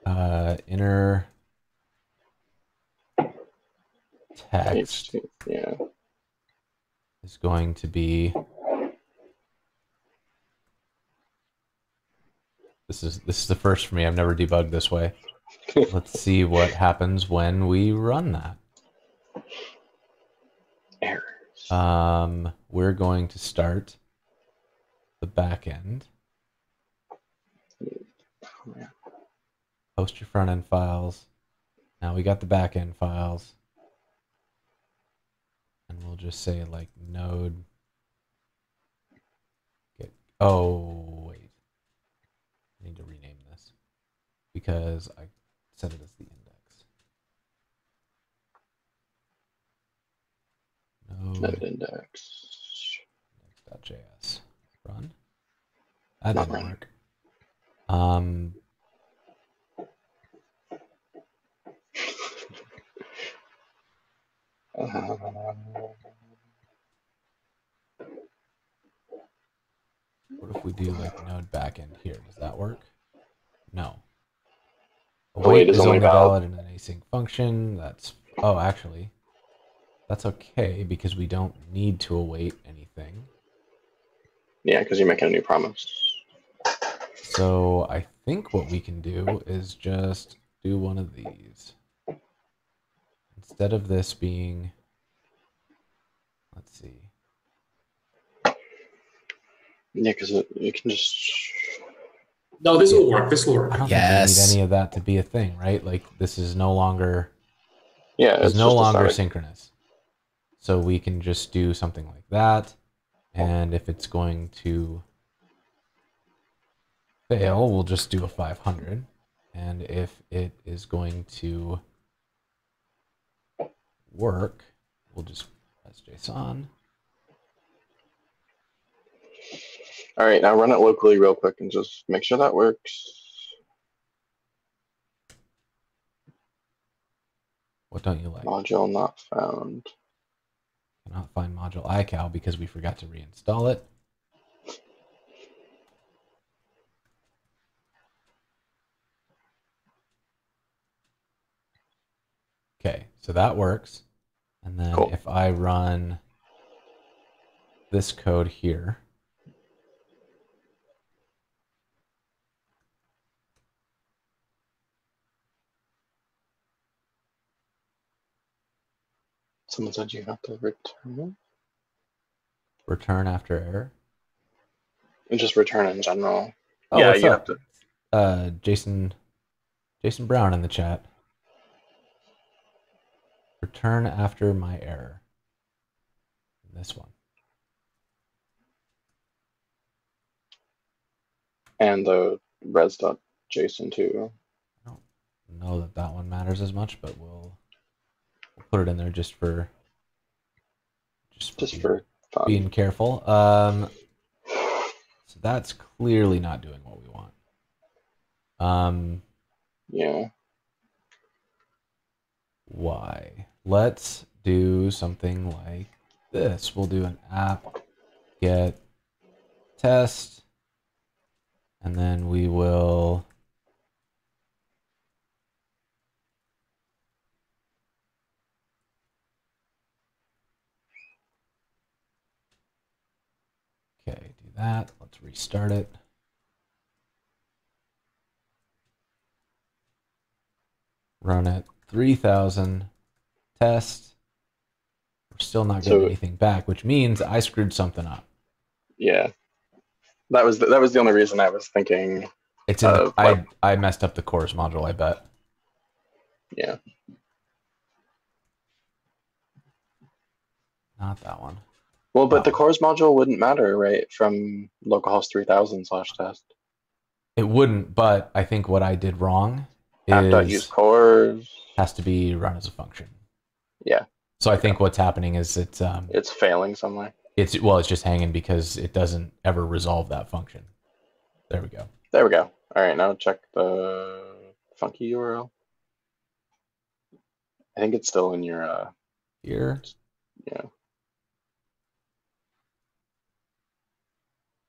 Uh, inner text Yeah. is going to be this is this is the first for me i've never debugged this way let's see what happens when we run that. Errors. um we're going to start the back end. Post your front end files. Now we got the back end files. And we'll just say like node. Get oh wait. I need to rename this because I set it as the index node index. index.js. Run. That Not didn't work. Um, Uh, what if we do like node backend here? Does that work? No. Await is only valid. in an async function. That's oh, actually, that's okay because we don't need to await anything. yeah, because you're making a new promise. So I think what we can do is just do one of these. Instead of this being, let's see, Yeah, because you can just. No, this will work. This will work. I work. don't Yes. think we need any of that to be a thing, right? Like this is no longer Yeah, is it's no longer synchronous. So we can just do something like that. And if it's going to fail, we'll just do a 500. And if it is going to work, we'll just press JSON. All right, now run it locally real quick and just make sure that works. What don't you like? Module not found. Cannot find module iCal because we forgot to reinstall it. Okay, so that works. And then Cool. if I run this code here, Someone said you have to return return after error. and just return in general. Oh, yeah, what's you up? have to. Uh, Jason, Jason Brown in the chat. Return after my error. This one. And the res.json too. I don't know that that one matters as much, but we'll, we'll put it in there just for just for, Just being, for fun. being careful. Um, so that's clearly not doing what we want. Um, Yeah. why? Let's do something like this. We'll do an app get test, and then we will. Okay, do that. Let's restart it. Run it 3000 test. We're still not getting So- anything back, which means I screwed something up. Yeah. That was the, that was the only reason I was thinking. It's in the, Uh, I? I messed up the cors module, I bet. Yeah. Not that one. Well, but the cors module wouldn't matter, right? From localhost 3000 slash test. It wouldn't, but I think what I did wrong is cors. has to be run as a function. Yeah. So I think what's happening is it's um It's failing somewhere. it's well it's just hanging because it doesn't ever resolve that function. There we go. There we go. All right, now check the funky URL. I think it's still in your uh Here. yeah.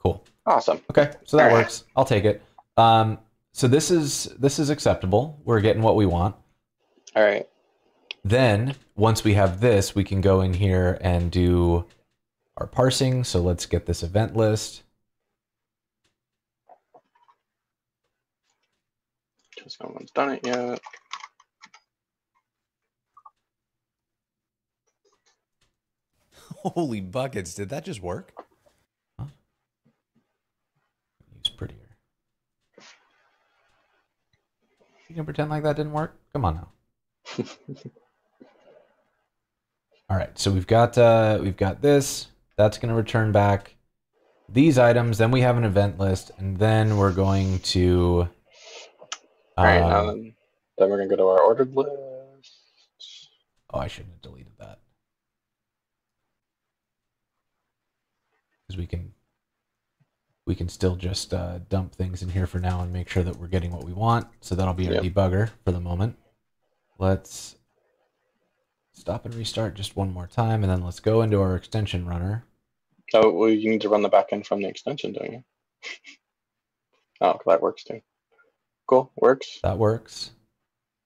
Cool. Awesome. Okay, so that Alright. works. I'll take it. Um, so this is this is acceptable. We're getting what we want. All right. Then once we have this, we can go in here and do our parsing. So let's get this event list. Just no one's done it yet. Holy buckets! Did that just work? Use prettier. You can pretend like that didn't work. Come on now. All right, so we've got uh, we've got this. That's going to return back these items. Then we have an event list, and then we're going to. All right, now um, then, then we're gonna go to our ordered list. Oh, I shouldn't have deleted that. because we can we can still just uh, dump things in here for now and make sure that we're getting what we want. So that'll be our Yep. debugger for the moment. Let's stop and restart just one more time, and then let's go into our extension runner. Oh, well, you need to run the backend from the extension, don't you? oh, that works too. Cool, works. That works.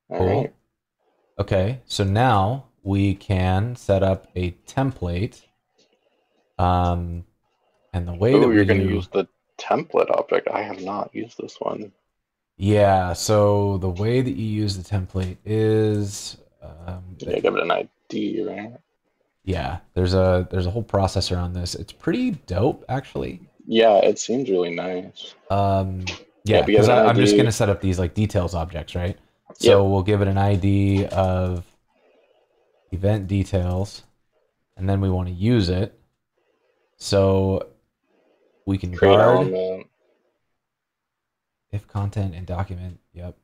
All Cool. right. Okay, so now we can set up a template. Um, and the way that Oh, you're going to use the template object. I have not used this one. yeah, so the way that you use the template is, um, Yeah, give it an ID, right? yeah, there's a there's a whole process around this. It's pretty dope, actually. Yeah, it seems really nice. Um, Yeah, because I'm just gonna set up these like details objects, right? So we'll give it an ID of event details, and then we want to use it. So we can Create guard element. if content and document. Yep.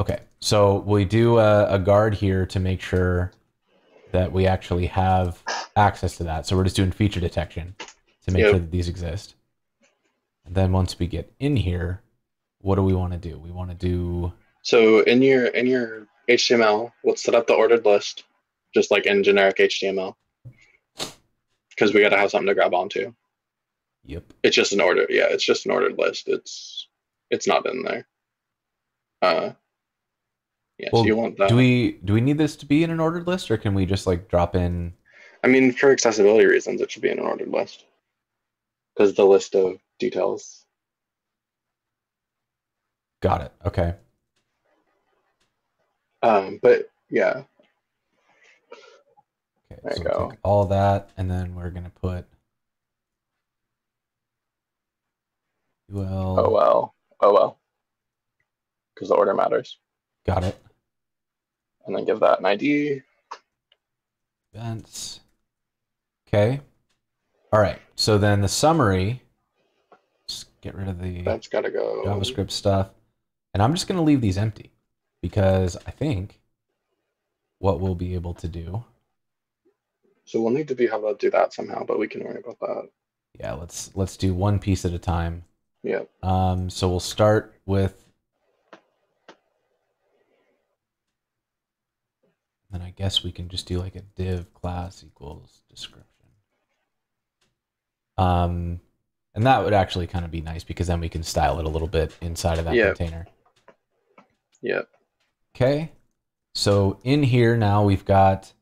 Okay, so we do a, a guard here to make sure that we actually have access to that. So we're just doing feature detection to make Yep. sure that these exist. And then once we get in here, what do we want to do? We want to do So in your in your HTML, let's set up the ordered list, just like in generic HTML, because we got to have something to grab onto. Yep. It's just an order. Yeah, it's just an ordered list. It's it's not in there. Uh, yeah. Well, so you want that? Do we do we need this to be in an ordered list, or can we just like drop in? I mean, for accessibility reasons, it should be in an ordered list because the list of details. Got it. Okay. Um, but yeah, Okay. There so we'll all that, and then we're gonna put. Well, oh well, oh well, because the order matters. got it. And then give that an ID. Events. Okay. All right. So then the summary. Just get rid of the That's got to go. JavaScript stuff, and I'm just gonna leave these empty because I think what we'll be able to do. So we'll need to be able to do that somehow, but we can worry about that. Yeah, let's let's do one piece at a time. Yeah. Um, so we'll start with. Then I guess we can just do like a div class equals description. Um, and that would actually kind of be nice because then we can style it a little bit inside of that Yeah. container. Yeah. Okay. So in here now we've got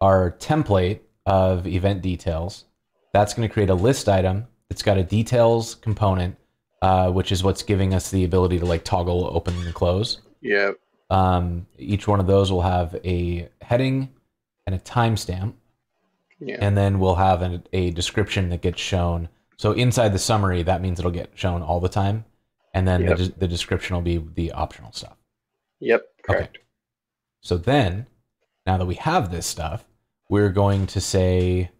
our template of event details. That's going to create a list item. It's got a details component, uh, which is what's giving us the ability to like toggle open and close. Yeah. Um, each one of those will have a heading and a timestamp, Yeah. and then we'll have an, a description that gets shown. So inside the summary, that means it'll get shown all the time, and then Yep. the, the description will be the optional stuff. Yep. Correct. So then, now that we have this stuff, we're going to say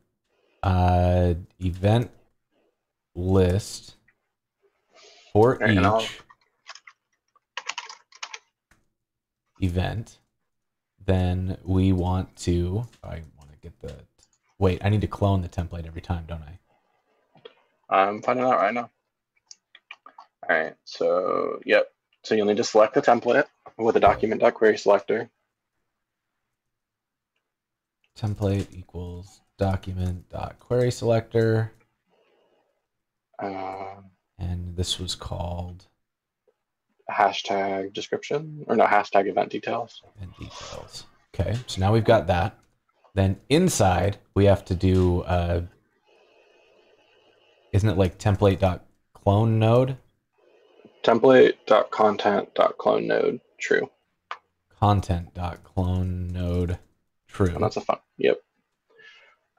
uh, event list for I'll- each event. Then we want to. I want to get the. Wait, I need to clone the template every time, don't I? I'm finding out right now. All right. So, yep. So you'll need to select the template with a document.query selector. Template equals document dot query selector, Um, and this was called hashtag description or no hashtag event details. and details. Okay, so now we've got that. Then inside we have to do uh isn't it like template.clone node? Template.content.clone node true. Content.clone node true. And that's a fun. Yep.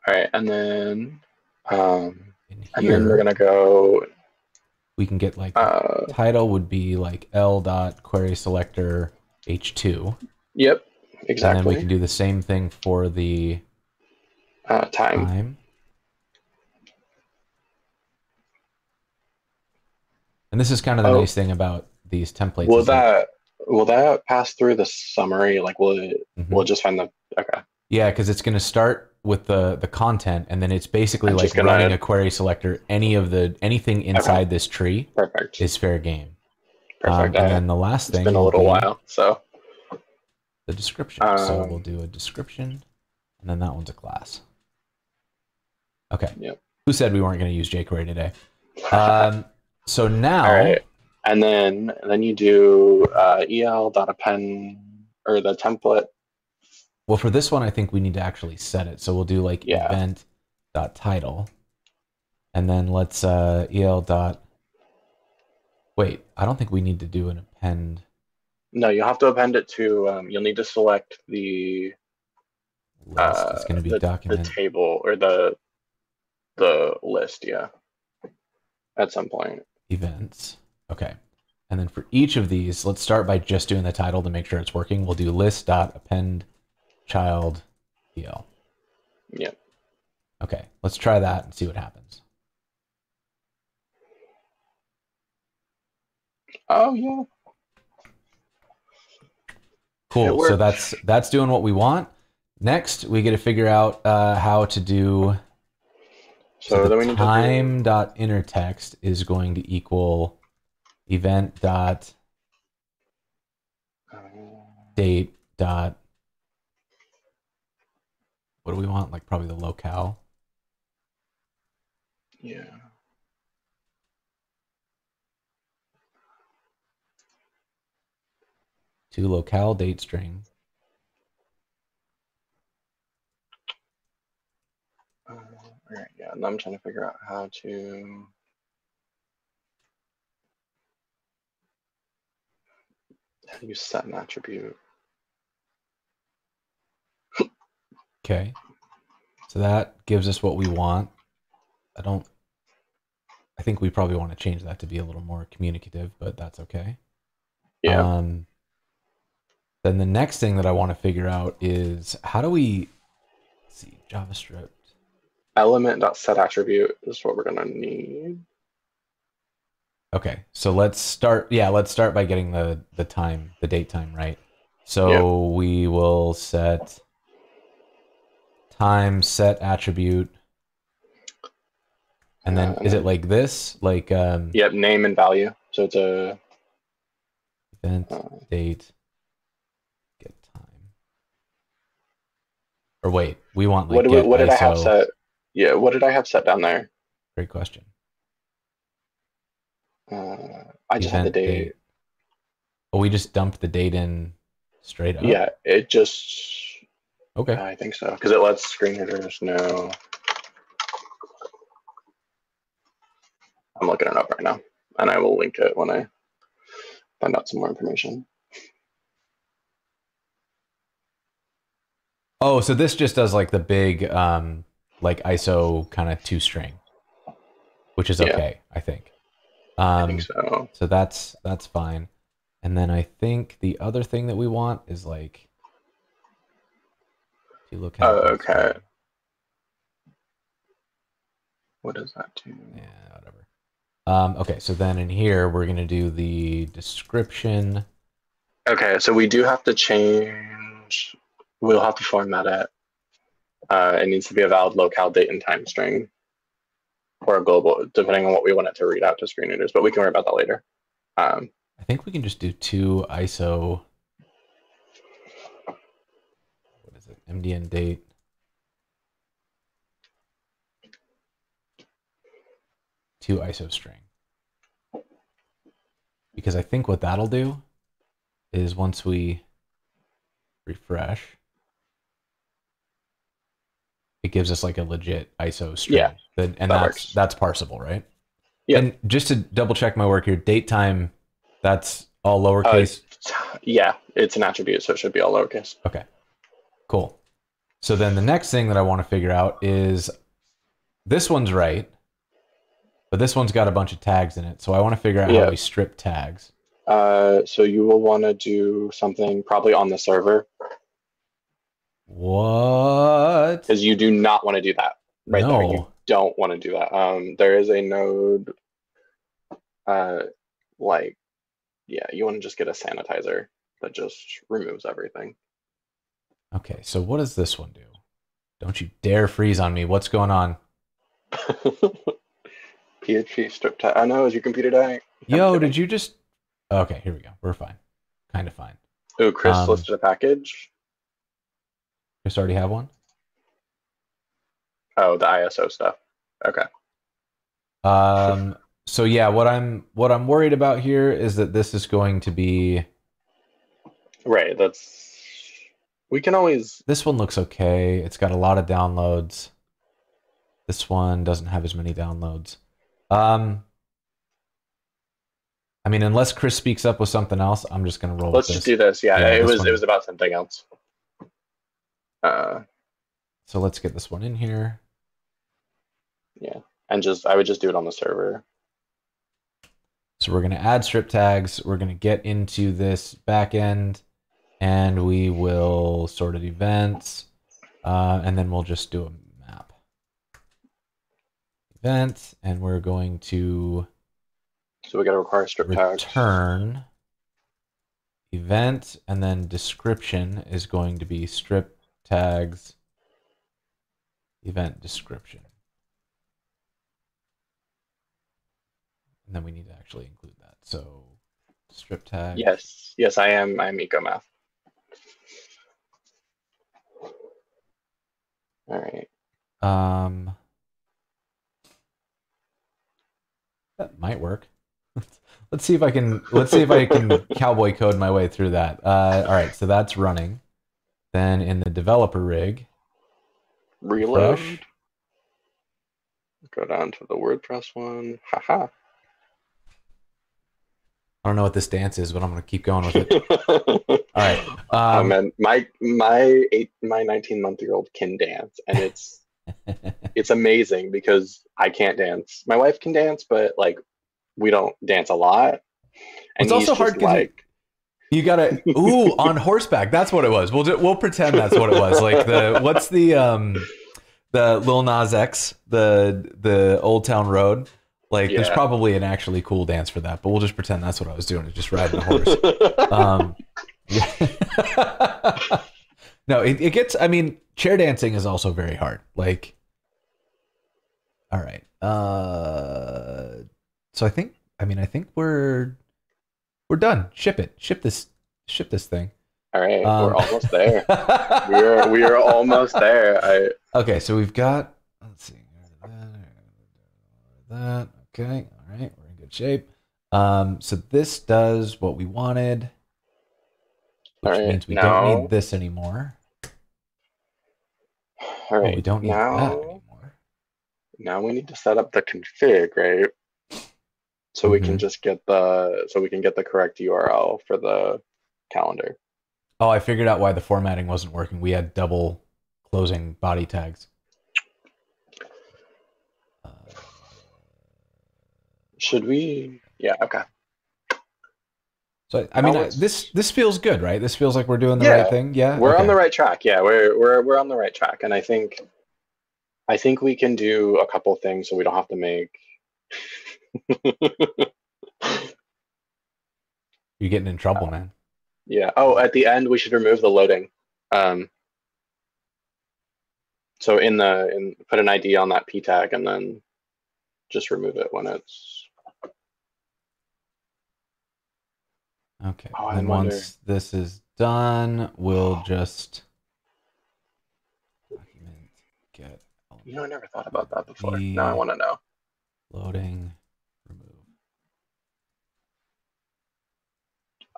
All right. And then, um, In and then we're going to go, we can get like uh, title would be like L dot query selector H2. yep, exactly. And then we can do the same thing for the uh, time. time. And this is kind of the Oh. nice thing about these templates. Will that- will that pass through the summary? Like, will it, Mhm. we'll just find the, okay. Yeah, because it's going to start with the the content, and then it's basically I'm like gonna- running a query selector. Any of the anything inside this tree Perfect. is fair game. Um, and then the last it's thing been a little while, so The description. so Um, we'll do a description, and then that one's a class. Okay. Yep. Who said we weren't going to use jQuery today? Um, so now, All right. And then then you do uh, el.append or the template. Well, for this one, I think we need to actually set it. So we'll do like Yeah. event dot title, and then let's uh, el dot. Wait, I don't think we need to do an append No, you'll have to append it to. Um, you'll need to select the list. uh, it's going to be the, document. the table or the the list. Yeah. At some point. events. Okay. And then for each of these, let's start by just doing the title to make sure it's working. We'll do list dot append child el. Yep. Okay, let's try that and see what happens. Oh yeah. Cool. So that's that's doing what we want. Next, we get to figure out uh, how to do. So, the then we need time dot inner text is going to equal event dot date dot. What do we want? Like probably the locale. yeah. to locale date string Uh, all right. Yeah. And I'm trying to figure out how to. How do you set an attribute? Okay. So that gives us what we want. I don't I think we probably want to change that to be a little more communicative, but that's okay. Yeah. Um then the next thing that I want to figure out is how do we see JavaScript. Element.set attribute is what we're gonna need. Okay. So let's start yeah, let's start by getting the the time, the date time right. So we will set time set attribute and then is it like this like um Yep. Name and value. So it's a. event Uh, date get time or wait we want like what, get what did I have set? Yeah. What did I have set down there? great question Uh, I just had the Event date. oh we just dumped the date in straight up Yeah. It just. Okay I think so because it lets screen readers know. I'm looking it up right now, and I will link it when I find out some more information. oh so this just does like the big um like iso kind of two string which is Yeah. okay i think I um think so. So that's that's fine. And then I think the other thing that we want is like if you look at Oh, okay. What does that do? Yeah, whatever. Um, okay, so then in here we're gonna do the description. Okay, so we do have to change. We'll have to format it. Uh, it needs to be a valid locale date and time string, or a global, depending on what we want it to read out to screen readers. But we can worry about that later. Um, I think we can just do two ISO. What is it? MDN date. To ISO string. Because I think what that'll do is once we refresh, it gives us like a legit ISO string. Yeah, That- and that that's works. that's parsable, right? Yeah. And just to double check my work here, date time, that's all lowercase. Uh, yeah, it's an attribute, so it should be all lowercase. Okay. Cool. So then the next thing that I want to figure out is this one's right, but this one's got a bunch of tags in it. So I want to figure out Yeah. how we strip tags. Uh, so you will want to do something probably on the server What? because you do not want to do that right there. You don't want to do that. Um, there is a node, uh, like, yeah, you want to just get a sanitizer that just removes everything. Okay, so what does this one do? Don't you dare freeze on me. What's going on? PHP strip tag. I know. Is your computer dying? Yo, did you just? Okay, here we go. We're fine. Kind of fine. Oh, Chris um, listed a package. Chris already have one. Oh, the ISO stuff. Okay. Um. So yeah, what I'm what I'm worried about here is that this is going to be. Right. That's. We can always. This one looks okay. It's got a lot of downloads. This one doesn't have as many downloads. Um. I mean, unless Chris speaks up with something else, I'm just gonna roll. Let's just do this. Yeah, Yeah, it this was one. it was about something else. Uh, So let's get this one in here. Yeah, and just I would just do it on the server. So we're going to add strip tags. We're going to get into this backend and we will sort of events. Uh, and then we'll just do a map. Event. And we're going to So we got to require strip tags. return event. And then description is going to be strip tags event description. And then we need to actually include that. So strip tag. Yes, yes, I am. I'm ecomath. All right. Um, that might work. let's see if I can. Let's see if I can cowboy code my way through that. Uh, all right, so that's running. Then in the developer rig, Reload. Fresh. Go down to the WordPress one. Haha. I don't know what this dance is, but I'm gonna keep going with it. All right. oh Um, man, my my eight my 19 month year old can dance, and it's it's amazing because I can't dance. My wife can dance, but like we don't dance a lot. And It's also hard 'cause you- like You gotta ooh on horseback. That's what it was. We'll we'll pretend that's what it was. Like the what's the um the Lil Nas X the the Old Town Road. Like there's probably an actually cool dance for that, but we'll just pretend that's what I was doing. Just riding a horse. Um, yeah. No, it, it gets. I mean, chair dancing is also very hard. Like, all right. Uh, so I think. I mean, I think we're we're done. Ship it. Ship this. Ship this thing. All right, Um, we're almost there. we are we are almost there. I okay, so we've got. Let's see. That. Okay. All right. We're in good shape. Um, so this does what we wanted, which All right, means we now- don't need this anymore. All right, we don't need now, that anymore. now we need to set up the config, right? So we can Mhm. just get the so we can get the correct URL for the calendar. Oh, I figured out why the formatting wasn't working. We had double closing body tags. Uh, Should we? Yeah. Okay. So I mean, I, this this feels good, right? This feels like we're doing the Yeah, right thing. Yeah, We're on the right track. Yeah, we're we're we're on the right track, and I think I think we can do a couple things so we don't have to make. You're getting in trouble, man. Yeah. Oh, at the end we should remove the loading. Um, so in the in put an ID on that p tag and then just remove it when it's. Okay. Oh, wonder- once this is done, we'll just document get You know, I never thought about that before. The- Now I want to know. loading remove.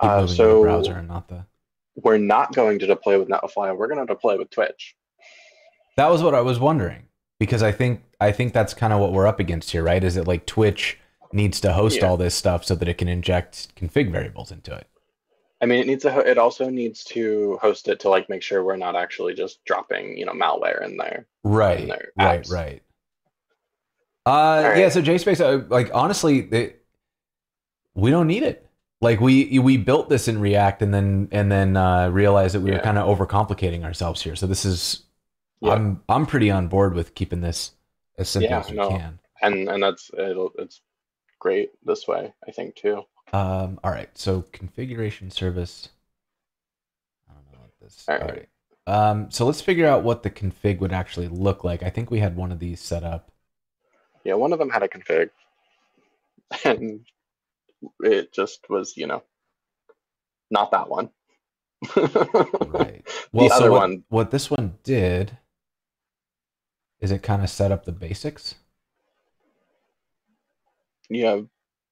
Uh, to the so browser and not the. we're not going to deploy with Netlify. We're going to deploy with Twitch. That was what I was wondering because I think I think that's kind of what we're up against here, right? Is it like Twitch needs to host Yeah. all this stuff so that it can inject config variables into it? I mean, it needs to. ho- It also needs to host it to like make sure we're not actually just dropping, you know, malware in there. Right, In their right, right. Uh, yeah. So JSpace, uh, like honestly, it, we don't need it. Like we we built this in React and then and then uh, realized that we were kind of overcomplicating ourselves here. So this is Yeah. I'm I'm pretty on board with keeping this as simple Yeah, as we no. can. and and that's it'll it's great this way i think too Um, all right. So configuration service. I don't know what this. All All right. right. Um, so let's figure out what the config would actually look like. I think we had one of these set up. Yeah, one of them had a config, and it just was, you know, not that one. Right. Well, so other what, one- what this one did is it kind of set up the basics. Yeah,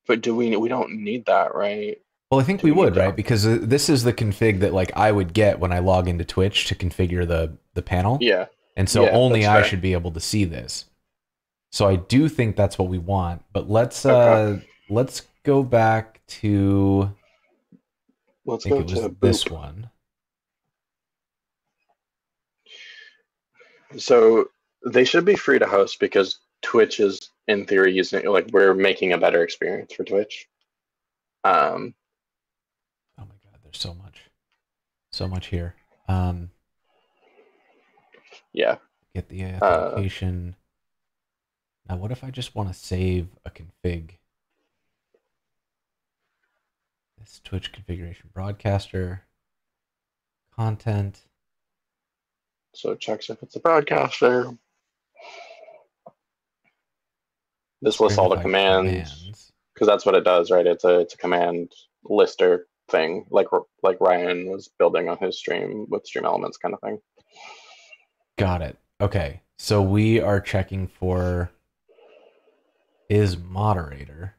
but do we? We don't need that, right? Well, I think Do we we would, right? Because uh, this is the config that like I would get when I log into Twitch to configure the the panel. Yeah, And so Yeah, only I fair. should be able to see this. So I do think that's what we want. But let's Okay. uh let's go back to let's I go it was to this boop. one. So they should be free to host because Twitch is, in theory, using like we're making a better experience for Twitch. Um, Oh my god, there's so much. So much here. Um yeah, get the Uh, now what if I just want to save a config? This Twitch configuration broadcaster content. so it checks if it's a broadcaster. This lists all the commands because that's what it does, right? It's a it's a command lister thing, like like Ryan was building on his stream with Stream Elements kind of thing. Got it. Okay. So we are checking for is moderator.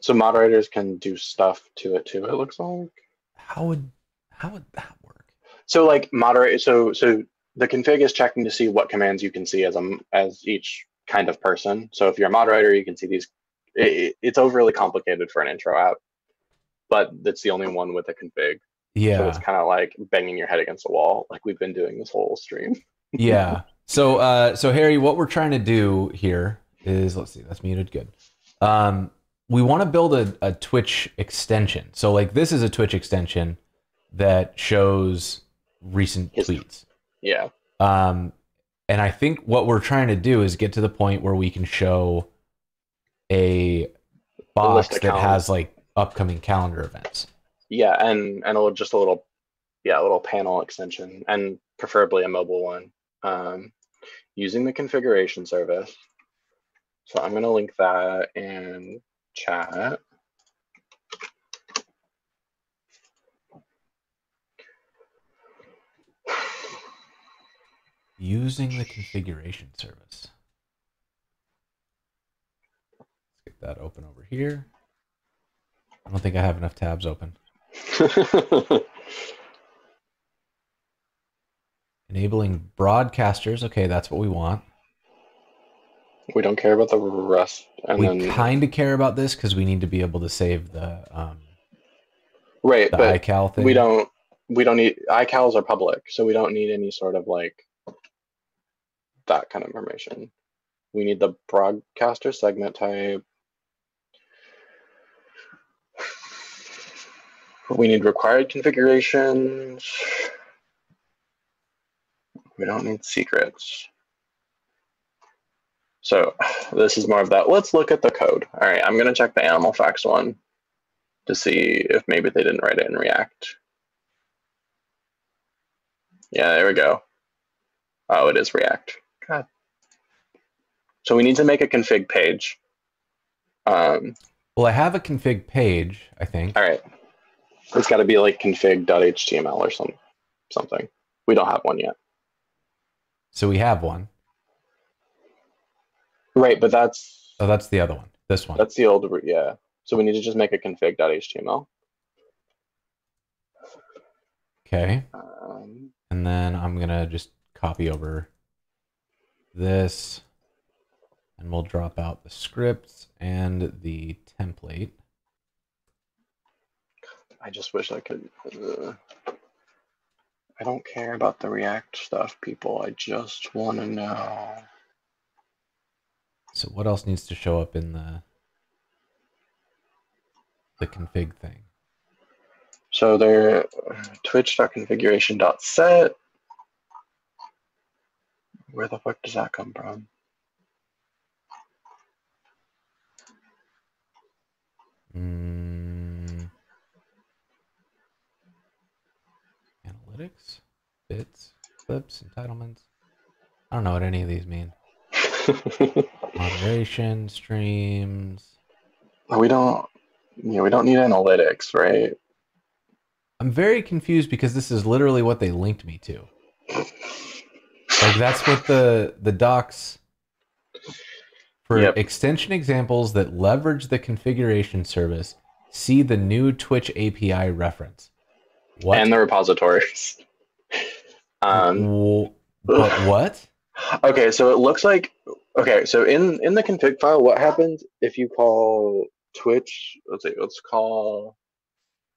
So moderators can do stuff to it too. It looks like. How would how would that work? So like moderate. So so the config is checking to see what commands you can see as a as each kind of person. So if you're a moderator, you can see these. It, it's overly complicated for an intro app, but that's the only one with a config. So Yeah. it's kind of like banging your head against a wall, like we've been doing this whole stream. yeah. So uh so Harry, what we're trying to do here is let's see, that's muted good. Um we want to build a, a Twitch extension. So like this is a Twitch extension that shows recent tweets. Yeah. Um, and I think what we're trying to do is get to the point where we can show a box that calendar. has like upcoming calendar events. Yeah, and and a little, just a little, yeah, a little panel extension, and preferably a mobile one, um, using the configuration service. So I'm gonna link that in chat. Using the configuration service. Let's get that open over here. I don't think I have enough tabs open. Enabling broadcasters. Okay, that's what we want. we don't care about the rest, and we then kind of care about this because we need to be able to save the um, right, the but iCal thing. we don't we don't need iCals are public, so we don't need any sort of like that kind of information. We need the broadcaster segment type. We need required configurations. We don't need secrets. So this is more of that. Let's look at the code. All right, I'm gonna check the animal facts one to see if maybe they didn't write it in React. Yeah, there we go. Oh, it is React. God. So we need to make a config page. Um, Well, I have a config page, I think. all right. It's got to be like config.html or some, something. We don't have one yet. So we have one. Right, but that's Oh, that's the other one. This one. that's the old yeah. So we need to just make a config.html. Okay. Um, And then I'm going to just copy over this and we'll drop out the scripts and the template. I just wish I could. Uh, I don't care about the React stuff, people. I just want to know. So what else needs to show up in the the config thing? So they're twitch.configuration.set. Where the fuck does that come from? Mm, analytics? bits, clips, entitlements. I don't know what any of these mean. Moderation, streams. we don't. Yeah, we don't need analytics, right? I'm very confused because this is literally what they linked me to. Like that's what the the docs for Yep. extension examples that leverage the configuration service. See the new Twitch API reference. What? And the repositories. Um, but what? okay, so it looks like okay. So in in the config file, what happens if you call Twitch? Let's see. Let's call.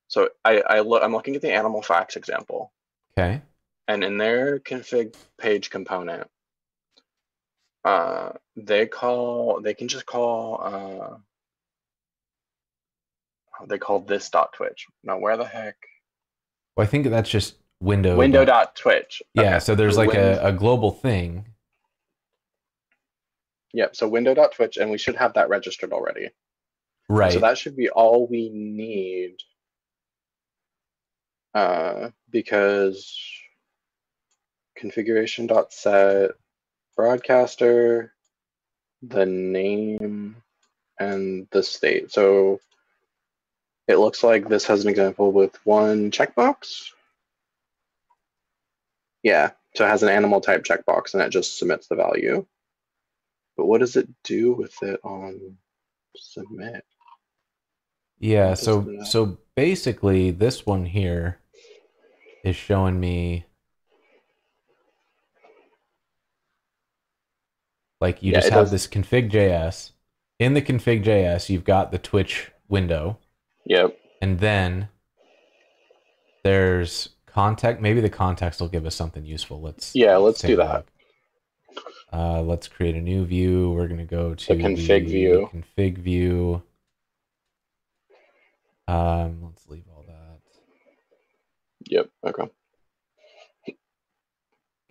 So I I look. I'm looking at the animal facts example. Okay. And in their config page component uh they call they can just call uh they call this dot twitch now where the heck Well, I think that's just window. window dot- twitch Yeah. Okay, So there's so like a, a global thing. yep so window dot twitch and we should have that registered already Right. so that should be all we need uh because configuration dot set broadcaster the name and the state. So it looks like this has an example with one checkbox. Yeah so it has an animal type checkbox and it just submits the value. But what does it do with it on submit? Yeah, so so basically this one here is showing me like you Yeah, just have does. this config.js. In the config.js, you've got the Twitch window, yep and then there's context. Maybe the context will give us something useful. Let's Yeah, let's do that. Uh, let's create a new view. We're gonna go to the config view. Config view. Um, let's leave all that. yep okay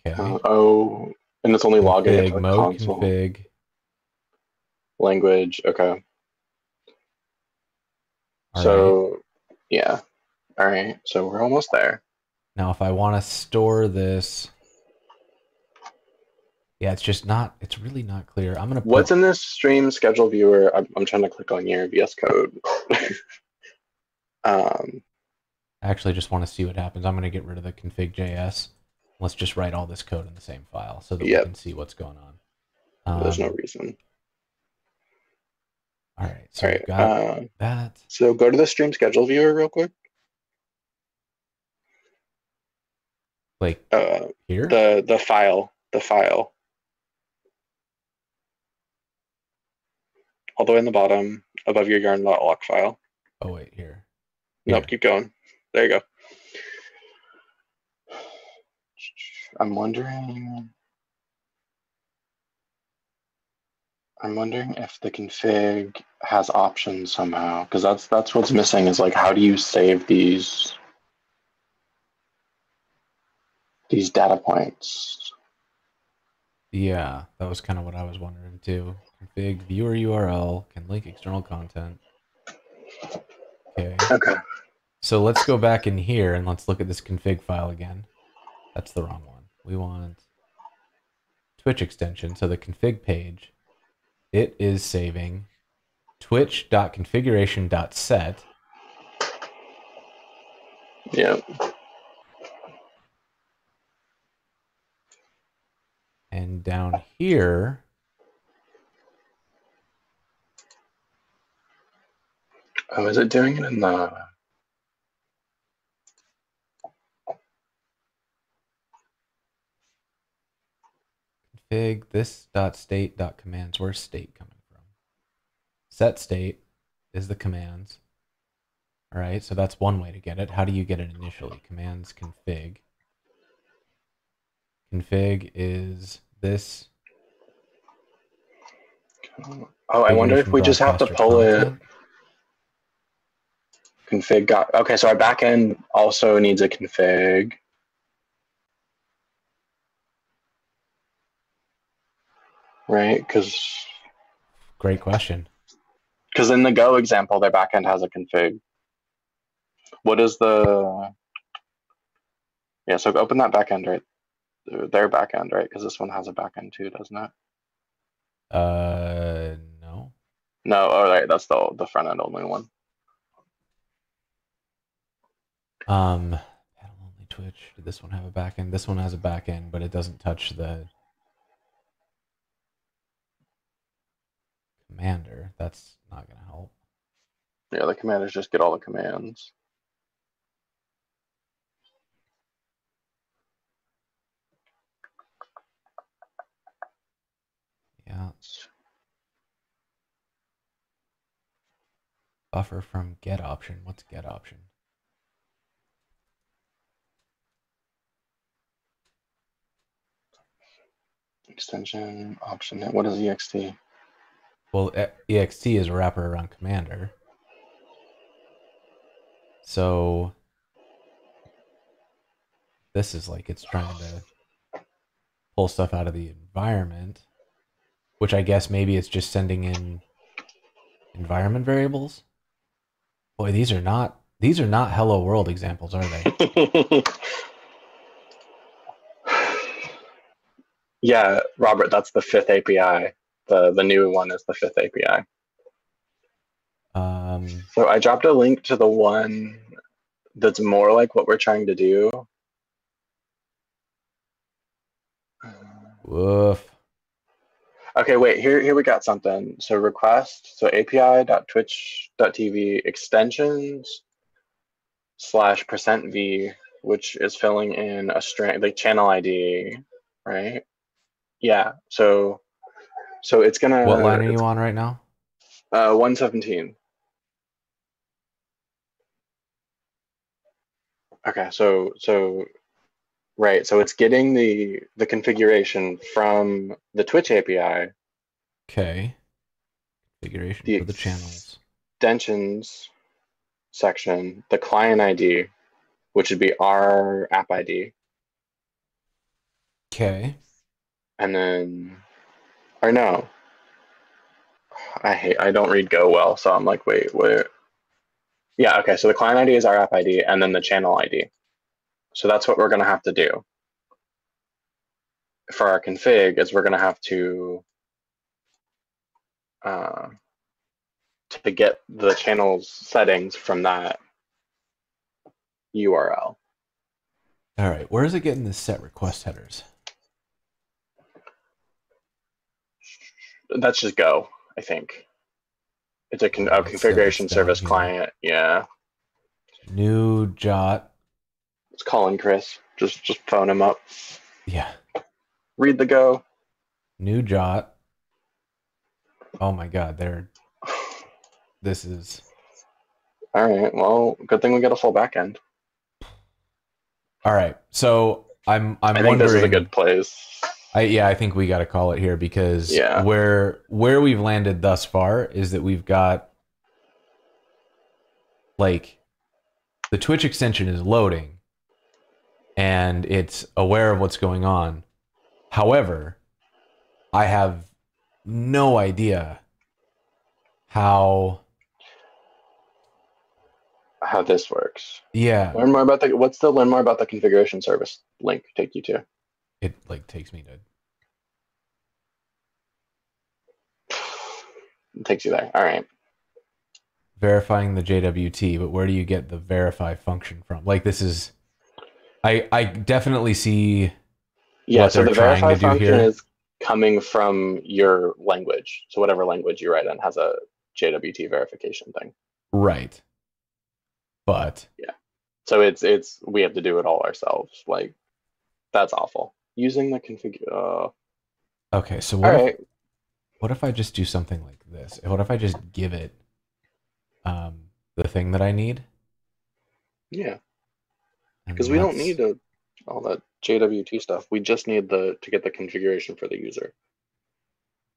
Okay. Uh, oh, and it's only logging config into the mode console. config. Language, okay. All right. so, yeah. All right. So we're almost there. Now, if I want to store this, yeah, it's just not. It's really not clear. I'm gonna. Put, What's in this stream schedule viewer? I'm, I'm trying to click on your VS Code. um, I actually just want to see what happens. I'm gonna get rid of the config.js. Let's just write all this code in the same file so that Yep. we can see what's going on. there's no Um, reason. All right. So All got Uh, that. so go to the stream schedule viewer real quick. Like Uh, here. the the file, the file, all the way in the bottom above your yarn.lock file. oh wait, here. Nope, keep going. There you go. I'm wondering. I'm wondering if the config has options somehow, because that's that's what's missing. Is like, how do you save these these data points? Yeah, that was kind of what I was wondering too. Config viewer URL can link external content. Okay. Okay. So let's go back in here and let's look at this config file again. That's the wrong one. We want Twitch extension. So the config page, it is saving twitch.configuration.set. Yeah. And down here, Oh, is it doing it in the? Config this dot state dot commands. Where's state coming from? Set state is the commands. All right, so that's one way to get it. How do you get it initially? Commands config. Config is this. Oh, I wonder if we just have to pull it. config got okay so our backend also needs a config right because Great question. because in the go example their backend has a config what is the Yeah, so open that backend right, their backend right, because this one has a backend too, doesn't it? Uh, no. No, all right, that's the the front end only one. Um, only Twitch. Did this one have a backend? This one has a backend, but it doesn't touch the commander. That's not gonna help. Yeah, the commanders just get all the commands. Yeah. Buffer from get option. What's get option? Extension option. What is ext? Well, ext is a wrapper around commander. So this is like it's trying to pull stuff out of the environment, which I guess maybe it's just sending in environment variables. Boy, these are not these are not hello world examples, are they? yeah, Robert, that's the fifth API. The the new one is the fifth API. Um, So I dropped a link to the one that's more like what we're trying to do. woof. Okay, wait, here here we got something. So request, so api.twitch.tv extensions slash percent v, which is filling in a string like channel ID, right? Yeah. So so it's gonna What line are you on right now? uh 117. Okay, so so right, so it's getting the the configuration from the Twitch API Okay. Configuration The for the channels. extensions section, the client ID, which would be our app ID, Okay. and then, or no, I hate, I don't read Go well, so I'm like, wait, where? Yeah, okay, so the client ID is our app ID, and then the channel ID. So that's what we're gonna have to do. For our config, is we're gonna have to uh, to get the channel's settings from that URL. All right. Where is it getting the set request headers? That's just Go, I think. It's a, con- a configuration down service client. Yeah, New jot. it's calling Chris. Just just phone him up. Yeah. Read the Go. New jot. Oh my god, they're this is All right. Well, good thing we got a full back end. all right. So I'm I'm I think wondering this is a good place. I yeah, I think we gotta call it here because Yeah. where where we've landed thus far is that we've got like the Twitch extension is loading and it's aware of what's going on. However, I have no idea how How this works. yeah, Learn more about the. What's the learn more about the configuration service link take you to? It like takes me to It takes you there. All right. verifying the JWT, but where do you get the verify function from? Like this is I I definitely see Yeah. what So the verify function here. is coming from your language. So whatever language you write in has a JWT verification thing. right. But yeah, So it's it's we have to do it all ourselves. Like that's awful. Using the config. Uh, okay, so all what if, right. what if I just do something like this? What if I just give it um the thing that I need? Yeah. Because we don't need a, all that JWT stuff. We just need the to get the configuration for the user.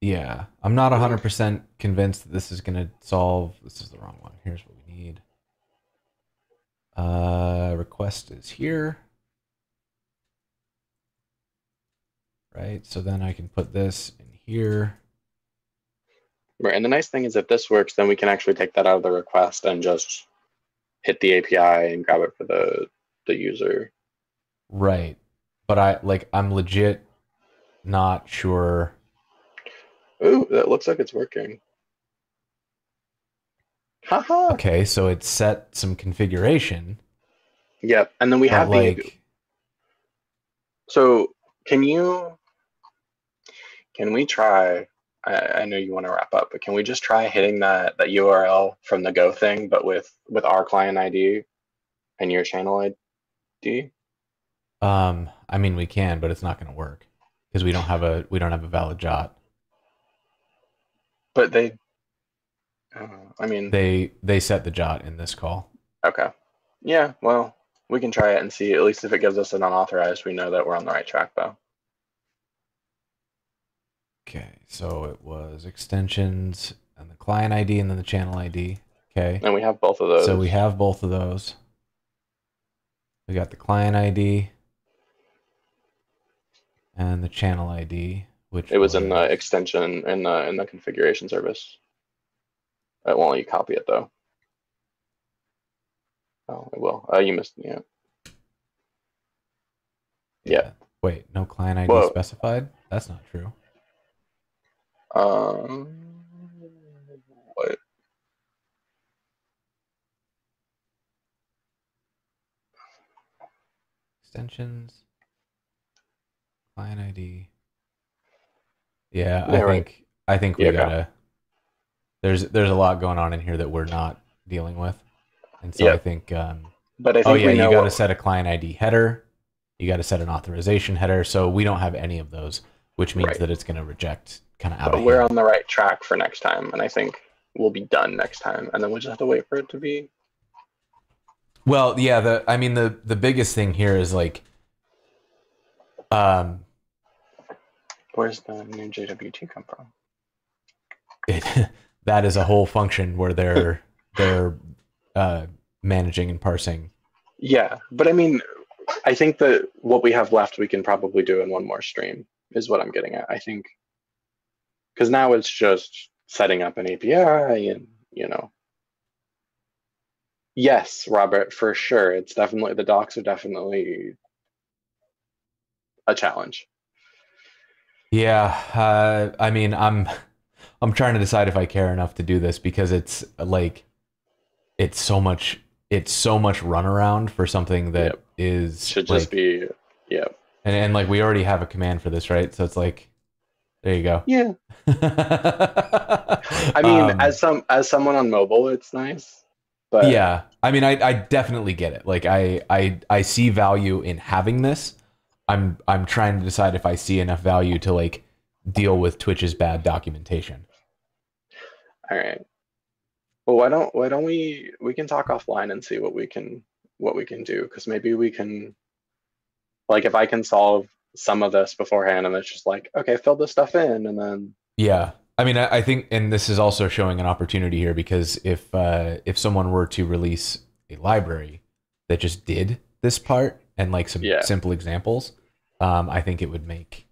Yeah, I'm not 100% convinced that this is going to solve. This is the wrong one. Here's what we need. Uh, request is here. Right, so then I can put this in here. Right. And the nice thing is if this works, then we can actually take that out of the request and just hit the API and grab it for the the user. Right. But I like I'm legit not sure. Ooh, that looks like it's working. Haha. Okay, so it set some configuration. Yep. And then we have the So can you can we try I, I know you want to wrap up, but can we just try hitting that that URL from the Go thing, but with with our client ID and your channel ID? um I mean we can, but it's not gonna work. Because we don't have a we don't have a valid jot. But they uh, I mean They they set the jot in this call. okay. Yeah, well, we can try it and see. At least if it gives us an unauthorized, we know that we're on the right track though. Okay, so it was extensions and the client ID and then the channel ID. Okay. And we have both of those. So we have both of those. We got the client ID and the channel ID, which it was in the extension in the in the configuration service. It won't let you copy it though. Oh, it will. Uh, you missed. Yeah. yeah. Wait, no client ID Whoa. specified? That's not true. Um. What? Extensions, client ID. Yeah, I right. think I think we Yeah, gotta. There's there's a lot going on in here that we're not dealing with, and so Yeah. I think. Um, But I think oh yeah, you got to set a client ID header. You got to set an authorization header. So we don't have any of those, which means Right. that it's going to reject kind of out but of we're hand. on the right track for next time, and I think we'll be done next time, and then we'll just have to wait for it to be. Well, yeah, the I mean the the biggest thing here is like um Where's the new JWT come from? it, that is a whole function where they're they're uh managing and parsing. Yeah, but I mean, I think that what we have left, we can probably do in one more stream. Is what I'm getting at. I think because now it's just setting up an API and you know. Yes, Robert, for sure. It's definitely the docs are definitely a challenge. Yeah, uh I mean I'm I'm trying to decide if I care enough to do this because it's like it's so much it's so much runaround for something that Yep. is Should like, just be yeah. And, and like we already have a command for this, right? So it's like there you go. Yeah. I I mean, um, as some as someone on mobile, it's nice. But yeah i mean I, I definitely get it like I, I i see value in having this i'm i'm trying to decide if i see enough value to like deal with twitch's bad documentation All right. Well, why don't why don't we we can talk offline and see what we can what we can do because maybe we can like if I can solve some of this beforehand and it's just like okay fill this stuff in and then yeah i mean I, I think and this is also showing an opportunity here because if uh if someone were to release a library that just did this part and like some Yeah. simple examples um i think it would make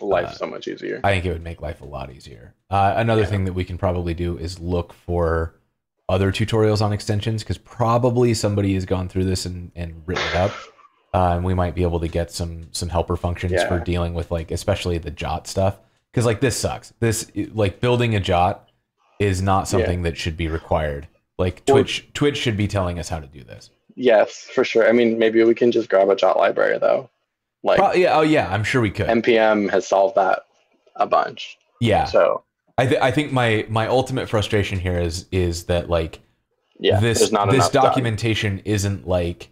life Uh, so much easier. I think it would make life a lot easier. Uh, another Yeah. thing that we can probably do is look for other tutorials on extensions because probably somebody has gone through this and, and written it up. Uh, and we might be able to get some some helper functions for dealing with like especially the jot stuff because like this sucks. This like building a jot is not something that should be required. Like Twitch Twitch should be telling us how to do this. yes, for sure. I mean, maybe we can just grab a jot library though. Like Pro- yeah, oh yeah, I'm sure we could. npm has solved that a bunch. yeah, So I th- I think my my ultimate frustration here is is that like yeah, this not this enough done. documentation isn't like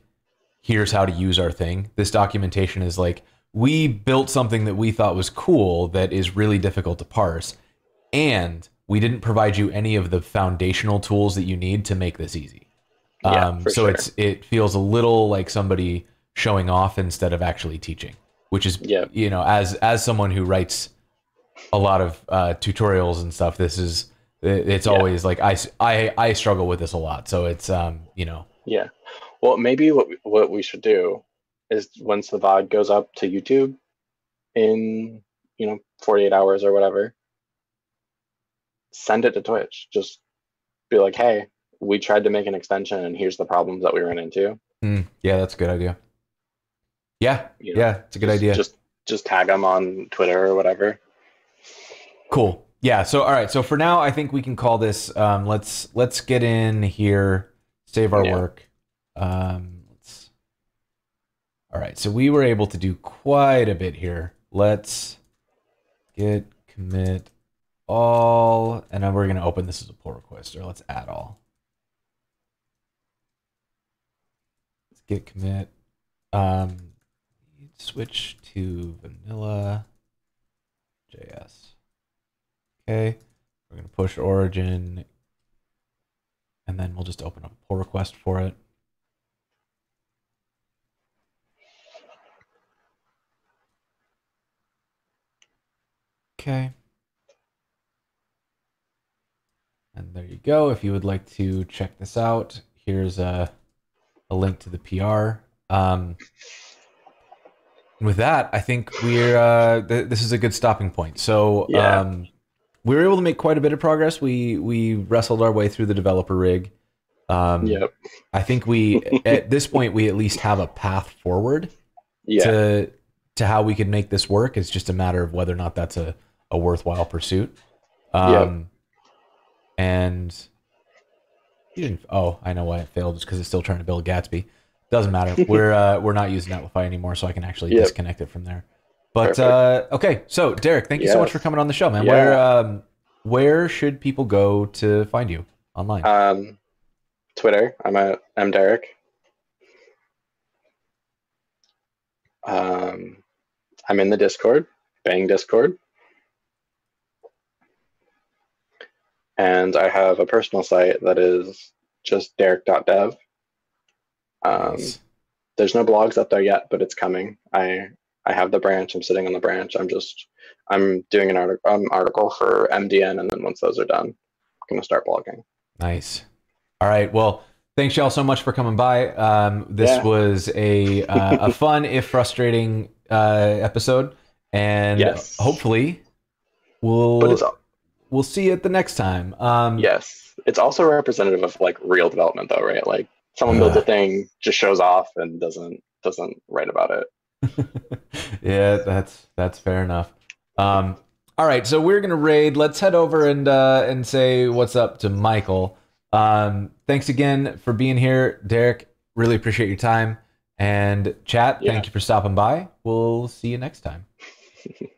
here's how to use our thing. This documentation is like we built something that we thought was cool that is really difficult to parse and we didn't provide you any of the foundational tools that you need to make this easy. Yeah, um, so sure. it's it feels a little like somebody showing off instead of actually teaching, which is Yeah. you know as as someone who writes a lot of uh, tutorials and stuff, this is it- it's Yeah. always like I struggle with this a lot. So it's um you know Yeah. Well, maybe what we, what we should do is once the VOD goes up to YouTube in, you know, 48 hours or whatever, send it to Twitch. Just be like, "Hey, we tried to make an extension and here's the problems that we ran into." mm, yeah that's a good idea. Yeah, You know, yeah, it's a good just, idea. Just just tag them on Twitter or whatever. Cool. Yeah. So all right. So for now, I think we can call this. Um, let's let's get in here, save our Yeah. work. Um, let's. All right. So we were able to do quite a bit here. Let's get commit all, and then we're gonna open this as a pull request, or let's add all. Let's get commit. Um, switch to vanilla JS. Okay, we're gonna push origin, and then we'll just open up a pull request for it. Okay. And there you go. If you would like to check this out, here's a, a link to the PR. Um, with that, I think we're uh, th- this is a good stopping point. So Yeah. um, we were able to make quite a bit of progress. We we wrestled our way through the developer rig. Um, Yep. I think we at this point we at least have a path forward Yeah. to to how we can make this work. It's just a matter of whether or not that's a, a worthwhile pursuit. Um, And you didn't. Oh, I know why it failed. Just because it's still trying to build Gatsby. Doesn't matter. we're uh, we're not using Netlify anymore, so I can actually Yep. disconnect it from there. But uh, okay, so Darrik, thank you so much for coming on the show, man. Yeah. Where um, where should people go to find you online? Um, Twitter. I'm at M Darrik. Um, I'm in the Discord, Bang Discord, and I have a personal site that is just Darrik.dev. Um, Nice. there's no blogs up there yet, but it's coming. I I have the branch. I'm sitting on the branch. I'm just I'm doing an article um, article for MDN, and then once those are done, I'm gonna start blogging. Nice. All right. Well, thanks y'all so much for coming by. Um, this Yeah. was a uh, a fun if frustrating uh, episode, and Yes. hopefully we'll But it's we'll see you at the next time. Um, yes, it's also representative of like real development, though, right? Like someone builds a thing, just shows off, and doesn't doesn't write about it. yeah, that's that's fair enough. Um, all right, so we're gonna raid. Let's head over and uh, and say what's up to Michael. Um, thanks again for being here, Darrik. Really appreciate your time and chat. Yeah. Thank you for stopping by. We'll see you next time.